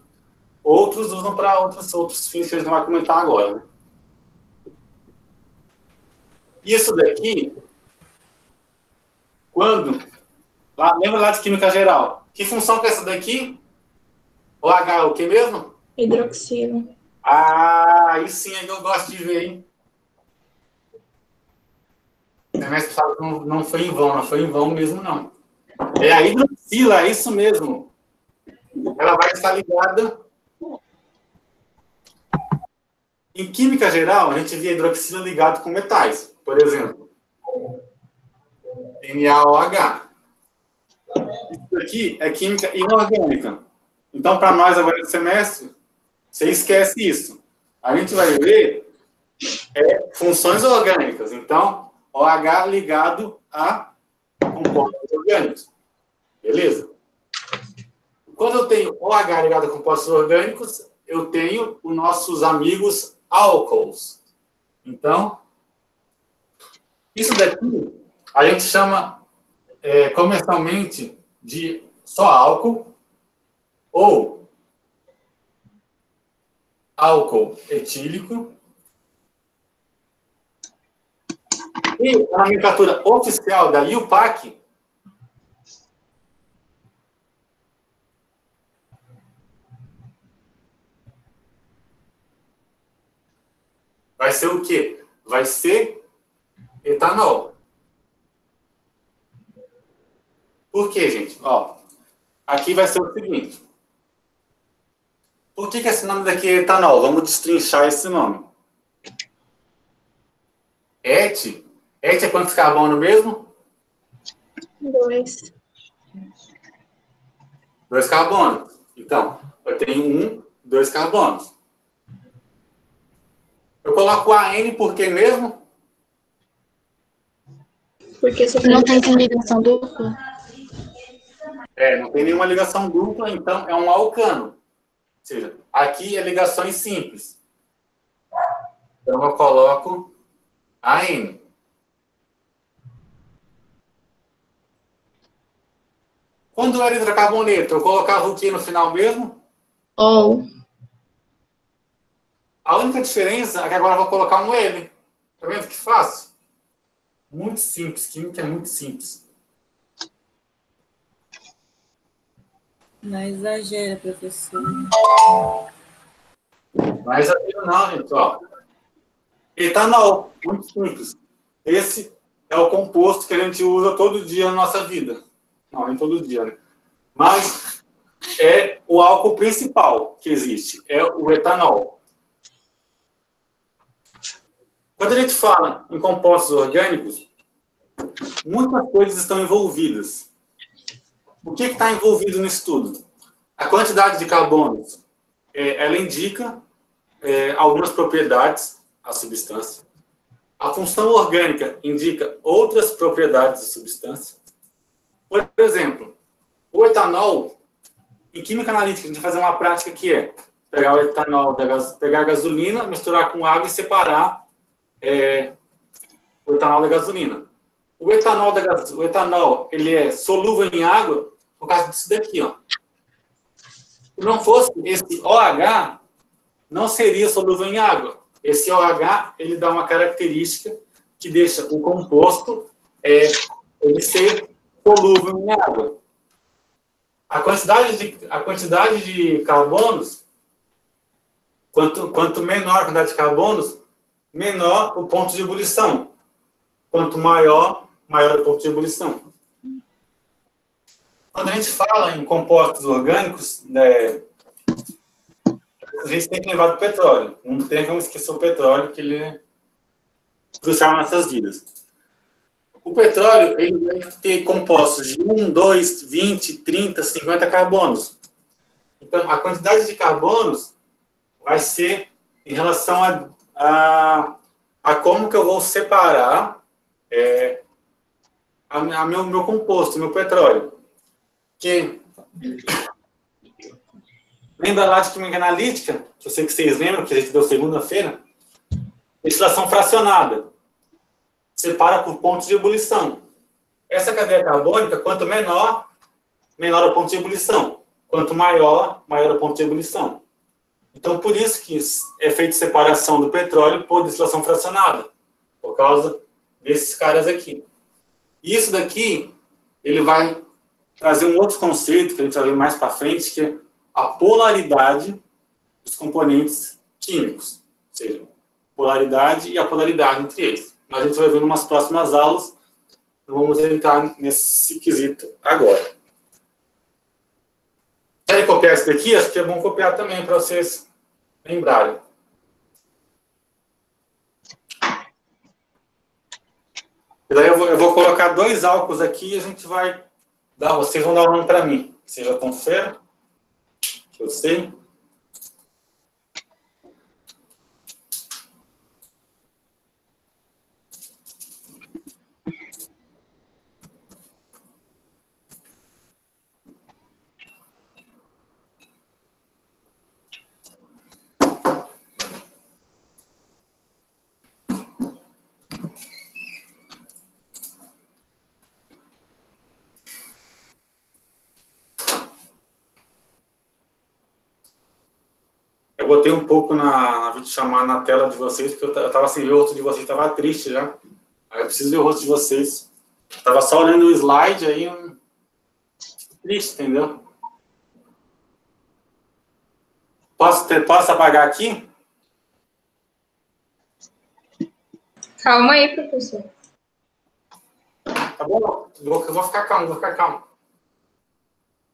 outros usam para outros, outros fins que a gente não vai comentar agora. Né? Isso daqui, quando. Lá, lembra lá de química geral? Que função que é essa daqui? O H é o que mesmo? Hidroxilo. Ah, aí sim é que eu gosto de ver, hein? O semestre passado não, não foi em vão, não foi em vão mesmo, não. É a hidroxila, é isso mesmo. Ela vai estar ligada. Em química geral, a gente vê a hidroxila ligada com metais. Por exemplo, NaOH. Isso aqui é química inorgânica. Então, para nós agora no semestre, você esquece isso. A gente vai ver é, funções orgânicas. Então, OH ligado a compostos orgânicos. Beleza? Quando eu tenho OH ligado a compostos orgânicos, eu tenho os nossos amigos álcools. Então, isso daqui a gente chama é, comercialmente de só álcool ou álcool etílico. E a nomenclatura oficial da IUPAC vai ser o quê? Vai ser etanol. Por quê, gente? Ó, aqui vai ser o seguinte. Por que, que esse nome daqui é etanol? Vamos destrinchar esse nome. Et. Et é quantos carbono mesmo? Dois. Dois carbonos. Então, eu tenho um, dois carbonos. Eu coloco AN por quê mesmo? Porque você Não tem ligação dupla. É, não tem nenhuma ligação dupla, então é um alcano. Ou seja, aqui é ligações simples. Então eu coloco AN. Quando era hidrocarboneto, eu colocava o que no final mesmo? Ou. A única diferença é que agora eu vou colocar um L. Tá vendo que fácil? Muito simples. Química é muito simples. Não exagera, professor. Mas aqui não, gente, ó. Etanol, muito simples. Esse é o composto que a gente usa todo dia na nossa vida. Não, nem todo dia, né? Mas é o álcool principal que existe, é o etanol. Quando a gente fala em compostos orgânicos, muitas coisas estão envolvidas. O que está envolvido no estudo? A quantidade de carbonos. É, ela indica é, algumas propriedades à substância. A função orgânica indica outras propriedades da substância. Por exemplo, o etanol, em química analítica, a gente vai fazer uma prática que é pegar o etanol, pegar a gasolina, misturar com água e separar é, o etanol da gasolina. O etanol, da, o etanol ele é solúvel em água por causa disso daqui. Ó. Se não fosse esse OH, não seria solúvel em água. Esse OH ele dá uma característica que deixa o composto é, ele ser solúvel em água. A quantidade de, a quantidade de carbonos, quanto, quanto menor a quantidade de carbonos, menor o ponto de ebulição. Quanto maior, maior o ponto de ebulição. Quando a gente fala em compostos orgânicos, né, a gente tem que lembrar do petróleo. Não tem como esquecer o petróleo, que ele é crucial nas nossas vidas. O petróleo ele vai ter compostos de 1, 2, 20, 30, 50 carbonos. Então, a quantidade de carbonos vai ser em relação a, a, a como que eu vou separar é, a, a meu, meu composto, meu petróleo. Que lembra lá de química analítica, que eu sei que vocês lembram, que a gente deu segunda-feira, destilação fracionada separa por pontos de ebulição. Essa cadeia carbônica, quanto menor, menor o ponto de ebulição. Quanto maior, maior o ponto de ebulição. Então, por isso que é feita separação do petróleo por destilação fracionada, por causa desses caras aqui. Isso daqui, ele vai trazer um outro conceito que a gente vai ver mais para frente, que é a polaridade dos componentes químicos, ou seja, polaridade e a polaridade entre eles mas a gente vai ver em umas próximas aulas. Não vamos entrar nesse quesito agora. Querem copiar isso daqui? Acho que é bom copiar também para vocês lembrarem. E daí eu vou, eu vou, colocar dois álcools aqui e a gente vai dar, vocês vão dar um nome para mim. Vocês já estão fera? Eu sei. Eu botei um pouco na, na chamar na tela de vocês, porque eu estava sem ver o rosto de vocês, estava triste já. Aí eu preciso ver o rosto de vocês. Estava só olhando o slide aí, um... triste, entendeu? Posso, ter, posso apagar aqui? Calma aí, professor. Tá bom? Eu vou ficar calmo, vou ficar calmo.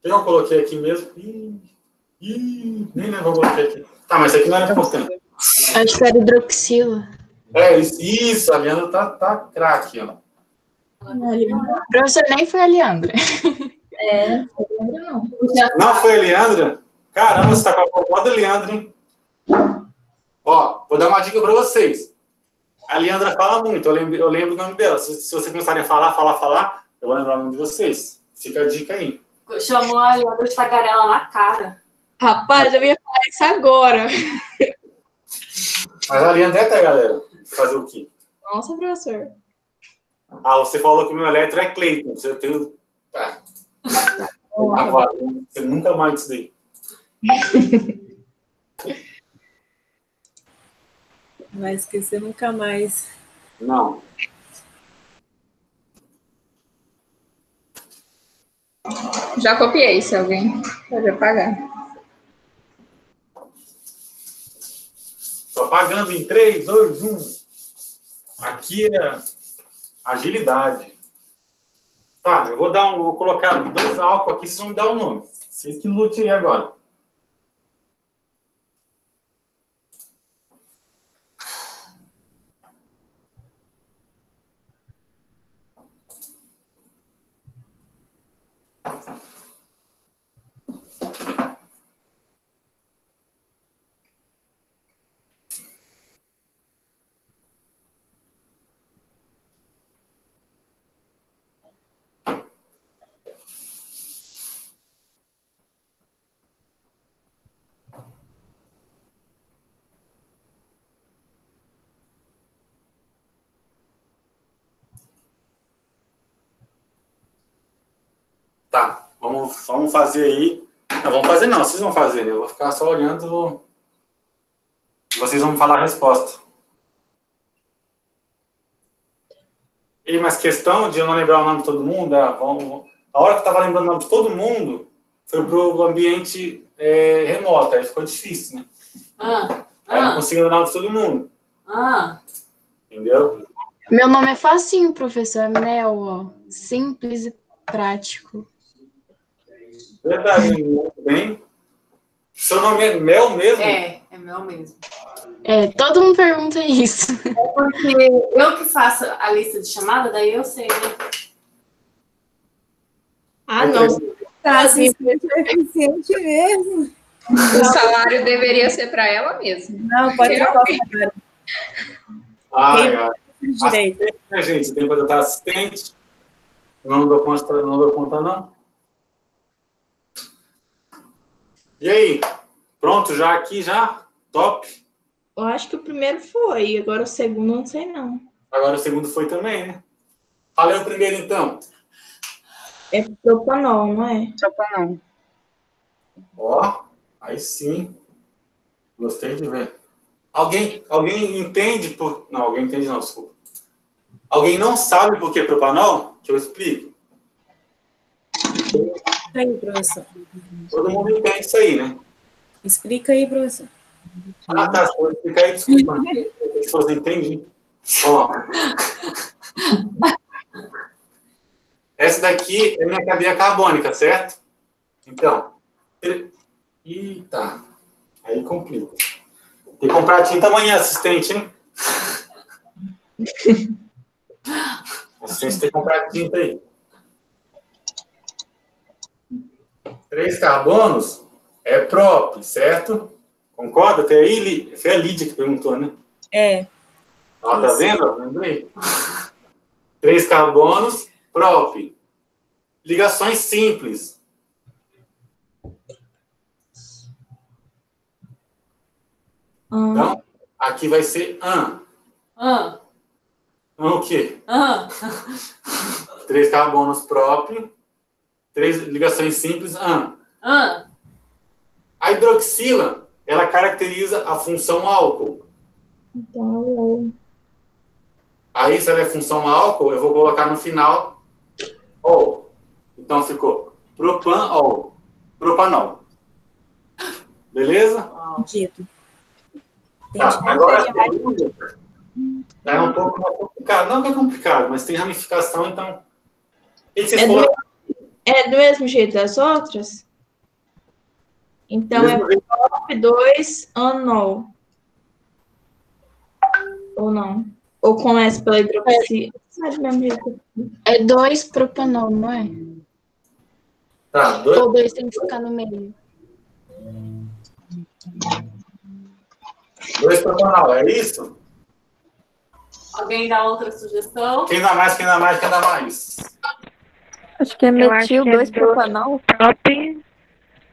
Eu coloquei aqui mesmo. Ih, ih, nem lembro o aqui. Tá, mas isso aqui não era importante. Acho que era hidroxila. É, isso, a Leandra tá, tá craque, ó. Professor, nem foi a Leandra. É, não. Não foi a Leandra? Caramba, você tá com a popó da Leandra, hein? Ó, vou dar uma dica para vocês. A Leandra fala muito, eu lembro, eu lembro o nome dela. Se, se vocês começarem a falar, falar, falar, eu vou lembrar o nome de vocês. Fica a dica aí. Chamou a Leandra de tagarela na cara. Rapaz, eu ia falar isso agora. Mas a linha é galera. Fazer o quê? Nossa, professor. Ah, você falou que o meu eletro é Cleiton. Você tem. Tá. Agora, você nunca mais isso daí. Vai esquecer nunca mais. Não. Já copiei, se alguém pode apagar. Propaganda em 3, 2, 1. Aqui é agilidade. Tá, eu vou dar um, vou colocar dois álcool aqui, vocês vão me dar o um nome. Vocês que lutem agora. Tá, vamos, vamos fazer aí. Não, vamos fazer não, vocês vão fazer, né? Eu vou ficar só olhando. Vocês vão me falar a resposta. E mais questão de eu não lembrar o nome de todo mundo, ah, vamos, a hora que eu estava lembrando o nome de todo mundo foi para o ambiente é, remoto, aí ficou difícil, né? Ah, Aí eu não ah, consegui lembrar o nome de todo mundo, ah. entendeu? Meu nome é facinho, professor. É Mel, ó. Simples e prático. Verdade, bem. Seu nome é Mel mesmo? É, é meu mesmo. É, todo mundo pergunta isso. Porque eu que faço a lista de chamada, daí eu sei, né? Ah, não. Tá, assim, é eficiente mesmo. O salário deveria ser para ela mesma. Não, pode o salário. Ah, é. Direito. Assistente, né, gente? Tem que botar assistente. Não dou conta, não dou conta, não. E aí? Pronto, já aqui, já? Top. Eu acho que o primeiro foi, agora o segundo eu não sei não. Agora o segundo foi também, né? Falei o primeiro, então. É propanol, não é? Propanol. Ó, aí sim. Gostei de ver. Alguém, alguém entende por... Não, alguém entende não, desculpa. Alguém não sabe por que propanol? Que eu explico. Aí, professor. Todo mundo entende isso aí, né? Explica aí, professor. Ah, tá. Eu explicar aí, desculpa. Se você entende. Ó. Essa daqui é minha cadeia carbônica, certo? Então. Eita. Aí complica. Tem que comprar tinta amanhã, assistente, hein? assistente tem que comprar tinta aí. Três carbonos é prop, certo? Concorda? Até aí, foi a Lídia que perguntou, né? É. Ó, tá vendo? Lembrei. Três carbonos, prop. Ligações simples. Ah, Então, aqui vai ser an. Ah, An o quê? ah. Três carbonos prop. Três ligações simples, an. Ah, A hidroxila, ela caracteriza a função álcool. então, Aí, se ela é função álcool, eu vou colocar no final ol. Então, ficou propan-ol. Propanol. Beleza? Dito. Tá, agora a é um pouco mais complicado. Não que é complicado, mas tem ramificação, então. O que vocês É colocaram? É do mesmo jeito das outras? Então é Mesmo jeito? top 2 anol. Ou não? Ou começa pela hidroxila? É. É dois propanol, não é? Tá, dois. Ou dois tem que ficar no meio. Dois propanol, é isso? alguém dá outra sugestão? Quem dá mais, quem dá mais, quem dá mais? Acho que é metil que é 2 dois. propanol. Top.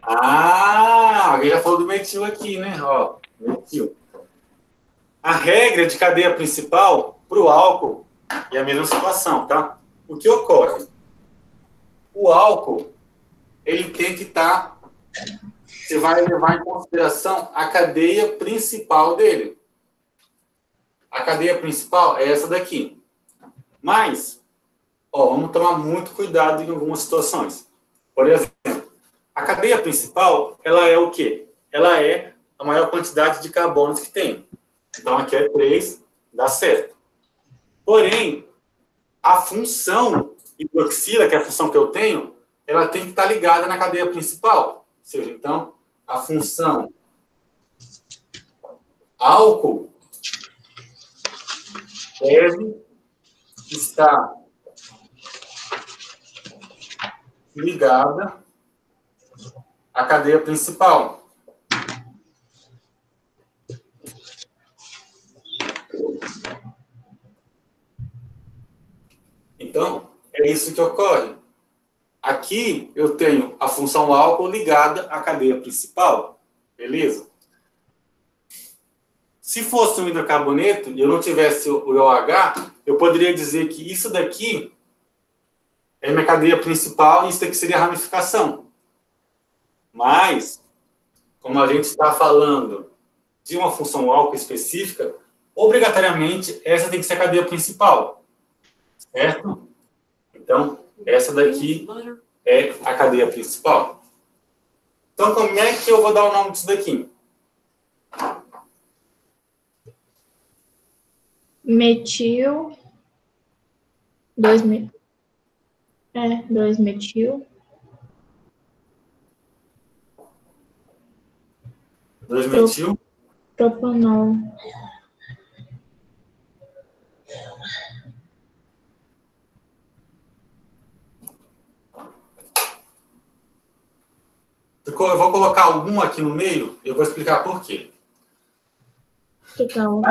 Ah, alguém já falou do metil aqui, né? Ó, metil. A regra de cadeia principal para o álcool é a mesma situação, tá? O que ocorre? O álcool, ele tem que estar. você vai levar em consideração a cadeia principal dele. A cadeia principal é essa daqui. Mas, ó, vamos tomar muito cuidado em algumas situações. Por exemplo, a cadeia principal, ela é o quê? Ela é a maior quantidade de carbonos que tem. Então, aqui é 3, dá certo. Porém, a função hidroxila, que é a função que eu tenho, ela tem que estar ligada na cadeia principal. Ou seja, então, a função álcool deve estar ligada à cadeia principal. Então, é isso que ocorre. Aqui eu tenho a função álcool ligada à cadeia principal. Beleza? Se fosse um hidrocarboneto e eu não tivesse o OH, eu poderia dizer que isso daqui é minha cadeia principal e isso daqui seria a ramificação. Mas, como a gente está falando de uma função álcool específica, obrigatoriamente essa tem que ser a cadeia principal. Certo? Então, essa daqui é a cadeia principal. Então, como é que eu vou dar o nome disso daqui? Metil. Dois me... É, dois metil. Dois metil. Propanol. Eu vou colocar algum aqui no meio, eu vou explicar por quê. Então,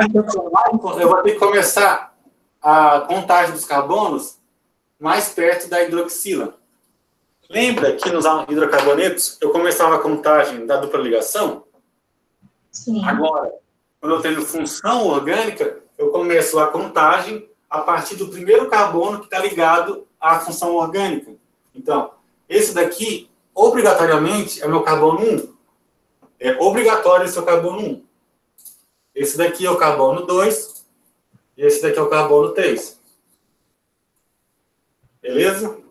Eu vou ter que começar a contagem dos carbonos mais perto da hidroxila. Lembra que nos hidrocarbonetos eu começava a contagem da dupla ligação? Sim. Agora, quando eu tenho função orgânica, eu começo a contagem a partir do primeiro carbono que está ligado à função orgânica. Então, esse daqui, obrigatoriamente, é meu carbono 1. É obrigatório esse é o carbono 1. Esse daqui é o carbono 2 e esse daqui é o carbono 3. Beleza?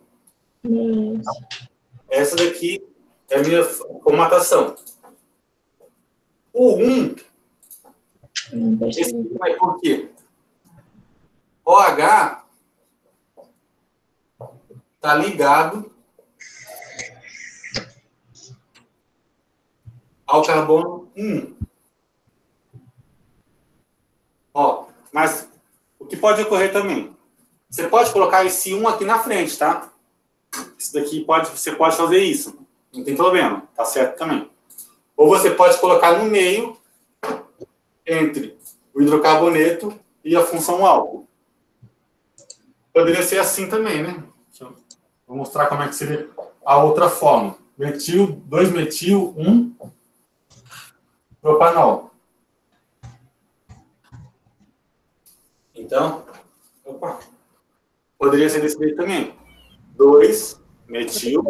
Beleza. Essa daqui é a minha formatação. O 1, esse aqui vai por quê? OH está ligado ao carbono 1. Ó, mas o que pode ocorrer também? Você pode colocar esse 1 aqui na frente, tá? Isso daqui pode, você pode fazer isso. Não tem problema, tá certo também. Ou você pode colocar no meio entre o hidrocarboneto e a função álcool. Poderia ser assim também, né? Vou mostrar como é que seria a outra forma. Metil, 2 metil, 1 um propanol. Então, opa, poderia ser desse jeito também. 2 metil,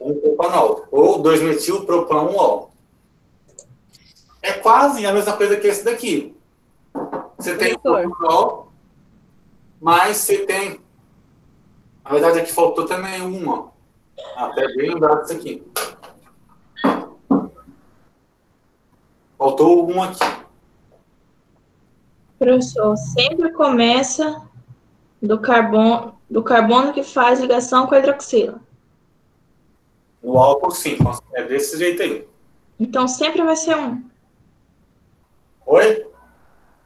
1 um propanol. Ou 2 metil, propan, 1 ol. É quase a mesma coisa que esse daqui. Você tem o propanol, mas você tem. Na verdade, aqui faltou também uma. Até bem lembrado disso aqui. Faltou um aqui. Professor, sempre começa do carbono, do carbono que faz ligação com a hidroxila. O álcool, sim. É desse jeito aí. Então, sempre vai ser um. Oi?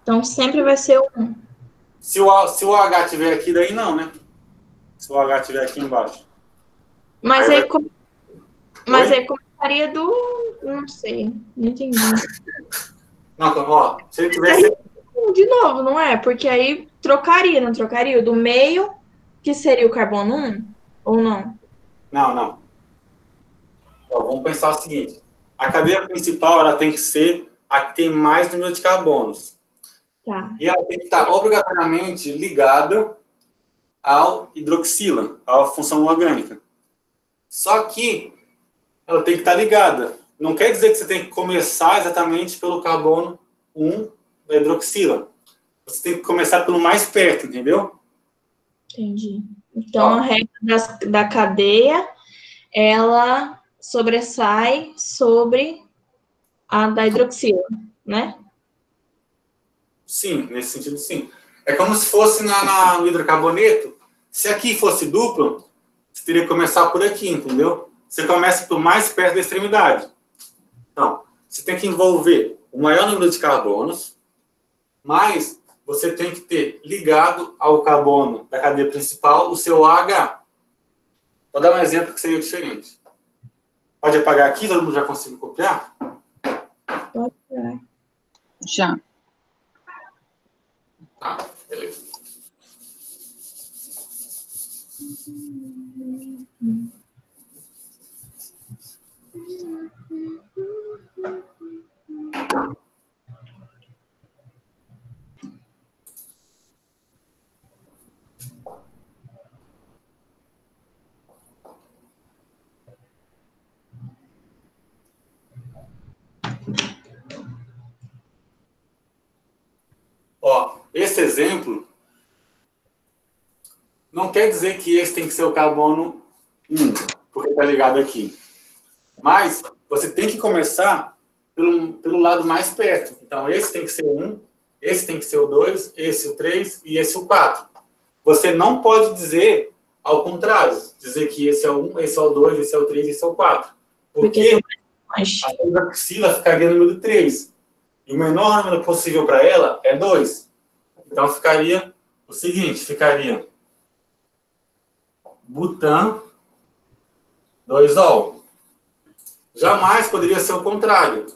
Então, sempre vai ser um. Se o, se o H tiver aqui, daí não, né? Se o H tiver aqui embaixo. Mas Aí aí, vai- com- mas aí começaria do. Não sei, não entendi. Não, ó, se ele tivesse. De novo, não é? Porque aí trocaria, não trocaria? O do meio, que seria o carbono 1? Ou não? Não, não. Ó, vamos pensar o seguinte: a cadeia principal ela tem que ser a que tem mais número de carbonos. Tá. E ela tem que estar obrigatoriamente ligada ao hidroxila, à função orgânica. Só que ela tem que estar ligada. Não quer dizer que você tem que começar exatamente pelo carbono 1 da hidroxila. Você tem que começar pelo mais perto, entendeu? Entendi. Então, a regra das- da cadeia, ela sobressai sobre a da hidroxila, né? Sim, nesse sentido, sim. É como se fosse na, na- no hidrocarboneto. Se aqui fosse duplo, você teria que começar por aqui, entendeu? Você começa por mais perto da extremidade. Então, você tem que envolver o maior número de carbonos, mas você tem que ter ligado ao carbono da cadeia principal o seu AH. Vou dar um exemplo que seria diferente. Pode apagar aqui, todo mundo já conseguiu copiar? Pode. Já. Tá, beleza. Nesse exemplo, não quer dizer que esse tem que ser o carbono 1, porque está ligado aqui. Mas você tem que começar pelo, pelo lado mais perto. Então, esse tem que ser o 1, esse tem que ser o 2, esse o 3 e esse o 4. Você não pode dizer ao contrário, dizer que esse é o 1, esse é o 2, esse é o 3, esse é o 4. Porque, porque a axila ficaria no número 3. E o menor número possível para ela é 2. Então ficaria o seguinte, ficaria butan 2-ol. Jamais poderia ser o contrário.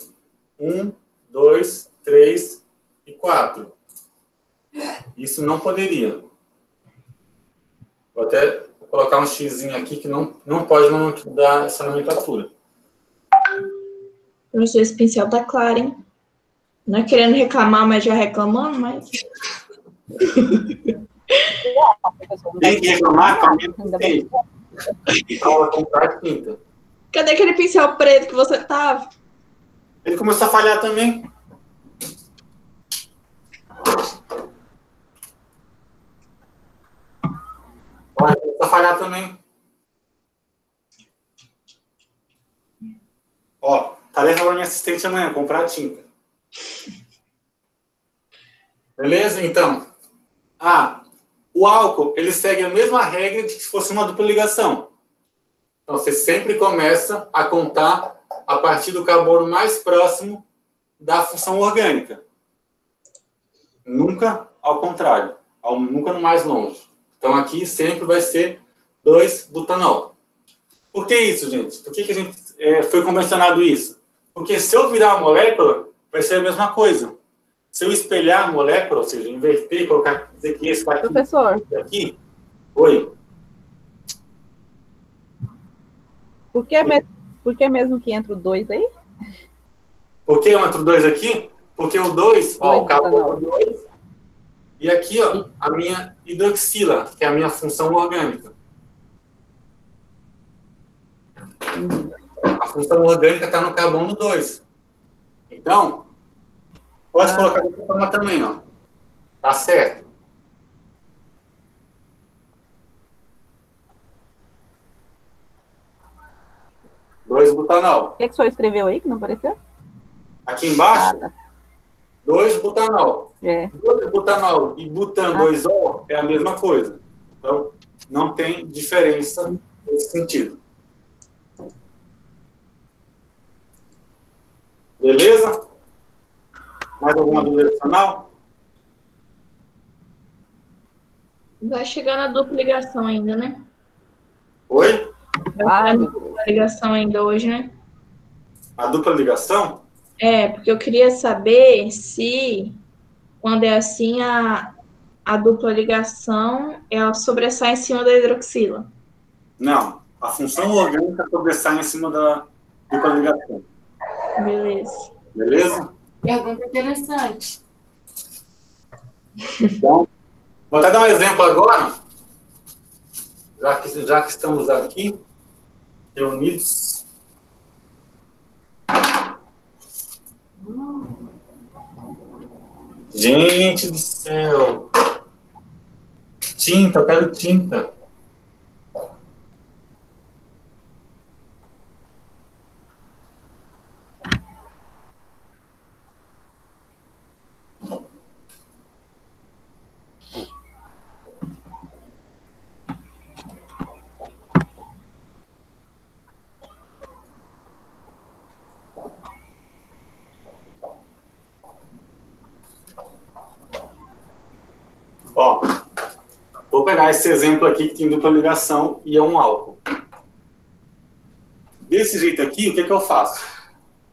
1, 2, 3 e 4. Isso não poderia. Vou até colocar um x aqui que não, não pode não dar essa nomenclatura. Professor, esse pincel tá claro, hein? Não é querendo reclamar, mas já reclamando, mas. Tem que reclamar com a minha. Cadê aquele pincel preto que você tava? Ele começou a falhar também. Olha, começou a falhar também. Ó, tarefa da minha assistente amanhã, comprar tinta. Beleza? Então, ah, o álcool, ele segue a mesma regra de que se fosse uma dupla ligação. Então, você sempre começa a contar a partir do carbono mais próximo da função orgânica. Nunca ao contrário, ao, nunca no mais longe. Então, aqui sempre vai ser 2-butanol. Por que isso, gente? Por que, que a gente é, foi convencionado isso? Porque se eu virar a molécula, vai ser a mesma coisa. Se eu espelhar a molécula, ou seja, inverter, colocar, dizer que esse está aqui. Professor. Aqui. Oi. Por que, me... Por que mesmo que entra o 2 aí? Por que entra o 2 aqui? Porque o 2, ó, o carbono 2, e aqui, ó, a minha hidroxila, que é a minha função orgânica. A função orgânica está no carbono 2. Então, pode ah. colocar dessa forma também, ó. Tá certo. Dois butanol. O que, que o senhor escreveu aí que não apareceu? Aqui embaixo, ah, dois butanol. É. Dois butanol e butan 2O ah. é a mesma coisa. Então, não tem diferença nesse sentido. Beleza? Mais alguma dúvida adicional? Vai chegar na dupla ligação ainda, né? Oi? Vai na dupla ligação ainda hoje, né? A dupla ligação? É, porque eu queria saber se, quando é assim, a, a dupla ligação ela sobressai em cima da hidroxila. Não, a função orgânica sobressai em cima da dupla ligação. Beleza. Beleza? Pergunta interessante. Então, vou até dar um exemplo agora, já que, já que estamos aqui, reunidos. Gente do céu! Tinta, eu quero tinta. Ó, vou pegar esse exemplo aqui que tem dupla ligação e é um álcool. Desse jeito aqui, o que, que eu faço?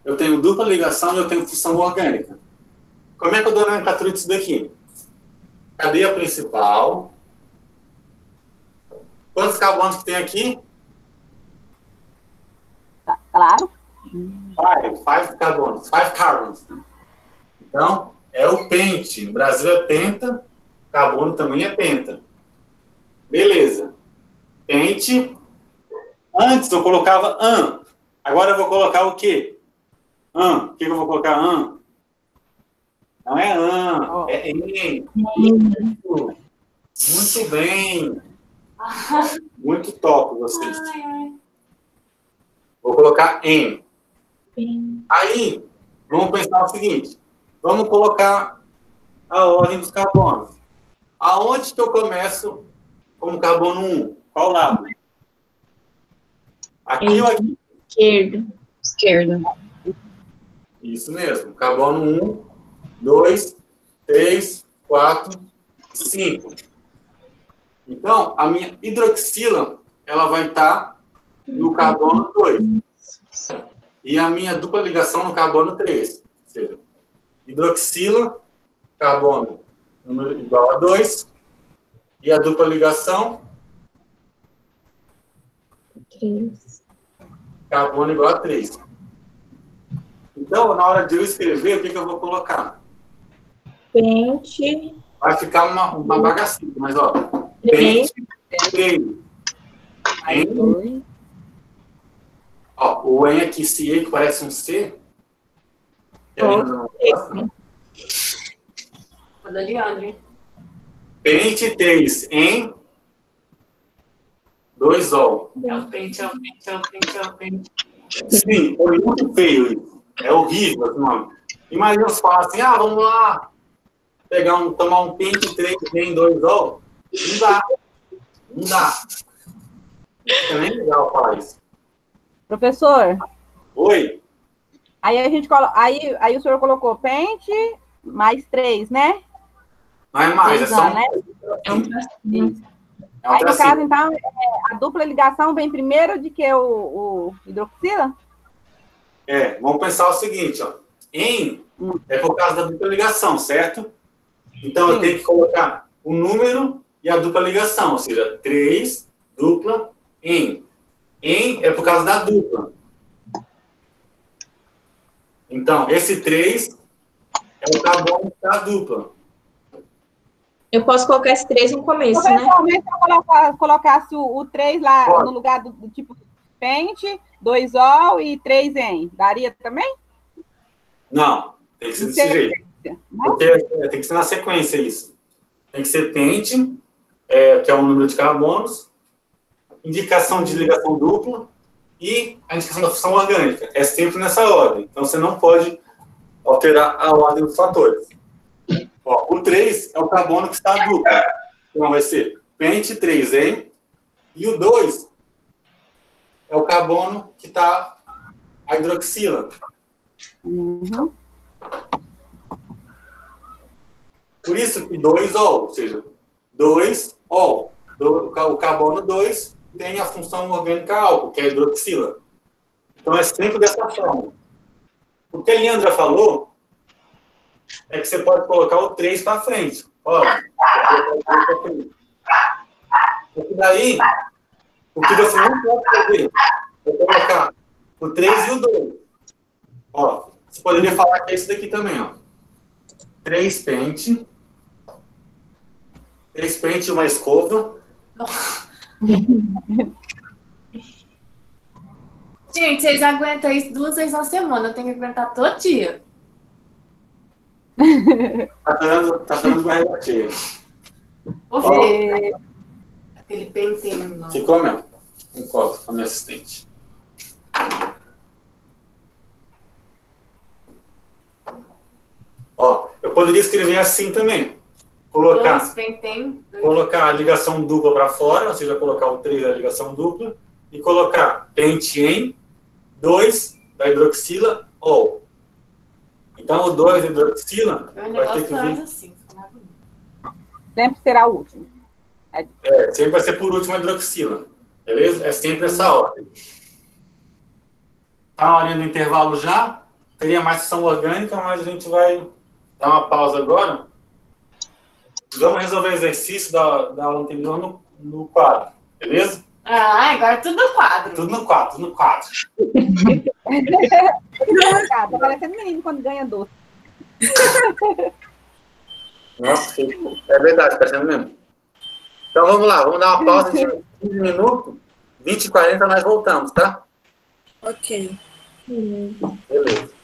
Eu tenho dupla ligação e eu tenho função orgânica. Como é que eu dou nomenclatura disso daqui? Cadeia principal. Quantos carbonos que tem aqui? Claro. Five, five carbonos. Five carbons. Então, é o pente. No Brasil é penta, Carbono também é penta. Beleza. Pente. Antes eu colocava an. Agora eu vou colocar o quê? An. O que, eu vou colocar an? Não é an, é em. Muito, muito bem. Muito top vocês. Vou colocar em. Aí, vamos pensar o seguinte. Vamos colocar a ordem dos carbonos. Aonde que eu começo como carbono 1? Qual lado? Aqui ou aqui? Esquerdo. Esquerdo. Isso mesmo. Carbono 1, 2, 3, 4, 5. Então, a minha hidroxila, ela vai estar no carbono 2. E a minha dupla ligação no carbono 3. Ou seja, hidroxila, carbono número igual a 2. E a dupla ligação, 3. carbono igual a 3. Então, na hora de eu escrever, o que, que eu vou colocar? Pente. Vai ficar uma, uma bagacinha, mas ó. Pente, 3. Em. Ó, o em aqui, se e, que parece um C. gosta. O da Leandro. Pente 3 em 2 ol. É o pente, é o pente, é o pente, é o pente. Sim, é muito feio isso. É horrível esse nome. Imagina os falam assim, ah, vamos lá pegar um, tomar um pente 3 em 2 ol. Não dá. Não dá. É nem legal falar isso. Professor, Oi? aí a gente coloca. Aí, aí o senhor colocou pente mais três, né? Não é mais, é só um, né? É um tracinho. Isso. é um Aí, no caso, então, é, a dupla ligação vem primeiro de que o, o hidroxila? É, vamos pensar o seguinte, ó. Em é por causa da dupla ligação, certo? Então eu Sim. tenho que colocar o número e a dupla ligação, ou seja, 3, dupla, em. Em é por causa da dupla. Então, esse 3 é o carbono da dupla. Eu posso colocar esse 3 no começo, né? Mas se eu colocar- colocasse o, o 3 lá Pode. no lugar do, do tipo pente, 2 ol e 3 em, daria também? Não, tem que ser desse jeito. Porque é, tem que ser na sequência isso. Tem que ser pente, é, que é o número de carbonos, indicação de ligação dupla e a indicação da função orgânica. É sempre nessa ordem. Então você não pode alterar a ordem dos fatores. Ó, o 3 é o carbono que está dupla. Então vai ser pente 3 em e o 2 é o carbono que está a hidroxila. Uhum. Por isso que 2 ol, ou seja, 2 ol. Do- O carbono 2 tem a função orgânica álcool, que é a hidroxila. Então é sempre dessa forma. O que a Leandra falou é que você pode colocar o 3 para frente. Olha. Porque daí, o que você não pode fazer é colocar o 3 e o 2. Ó, você poderia falar que é esse daqui também, ó. 3 pente. 3 pente e uma escova. Gente, vocês aguentam isso duas vezes na semana. Eu tenho que aguentar todo dia. Tá dando, tá dando barriga cheia. Ó. filho, Aquele penteiro. não. Ficou mesmo? Um copo com a minha assistente. Ó, eu poderia escrever assim também. Colocar, colocar a ligação dupla para fora, ou seja, colocar o 3 da ligação dupla, e colocar pente em 2 da hidroxila ou. Então, o 2 da hidroxila É um vai ter que vir. assim. mais bonito. Sempre será o último. É, sempre vai ser por último a hidroxila. Beleza? É sempre essa ordem. Tá na hora do intervalo já. Teria mais ação orgânica, mas a gente vai dar uma pausa agora. Vamos resolver o exercício da, da aula anterior no, no quadro. Beleza? Ah, agora tudo no quadro. Tudo no quadro, tudo no quadro. Tá parecendo menino quando ganha doce. Nossa, é verdade, tá sendo mesmo. Então vamos lá, vamos dar uma pausa de 15 minutos. 20 e 40 nós voltamos, tá? Ok. Beleza.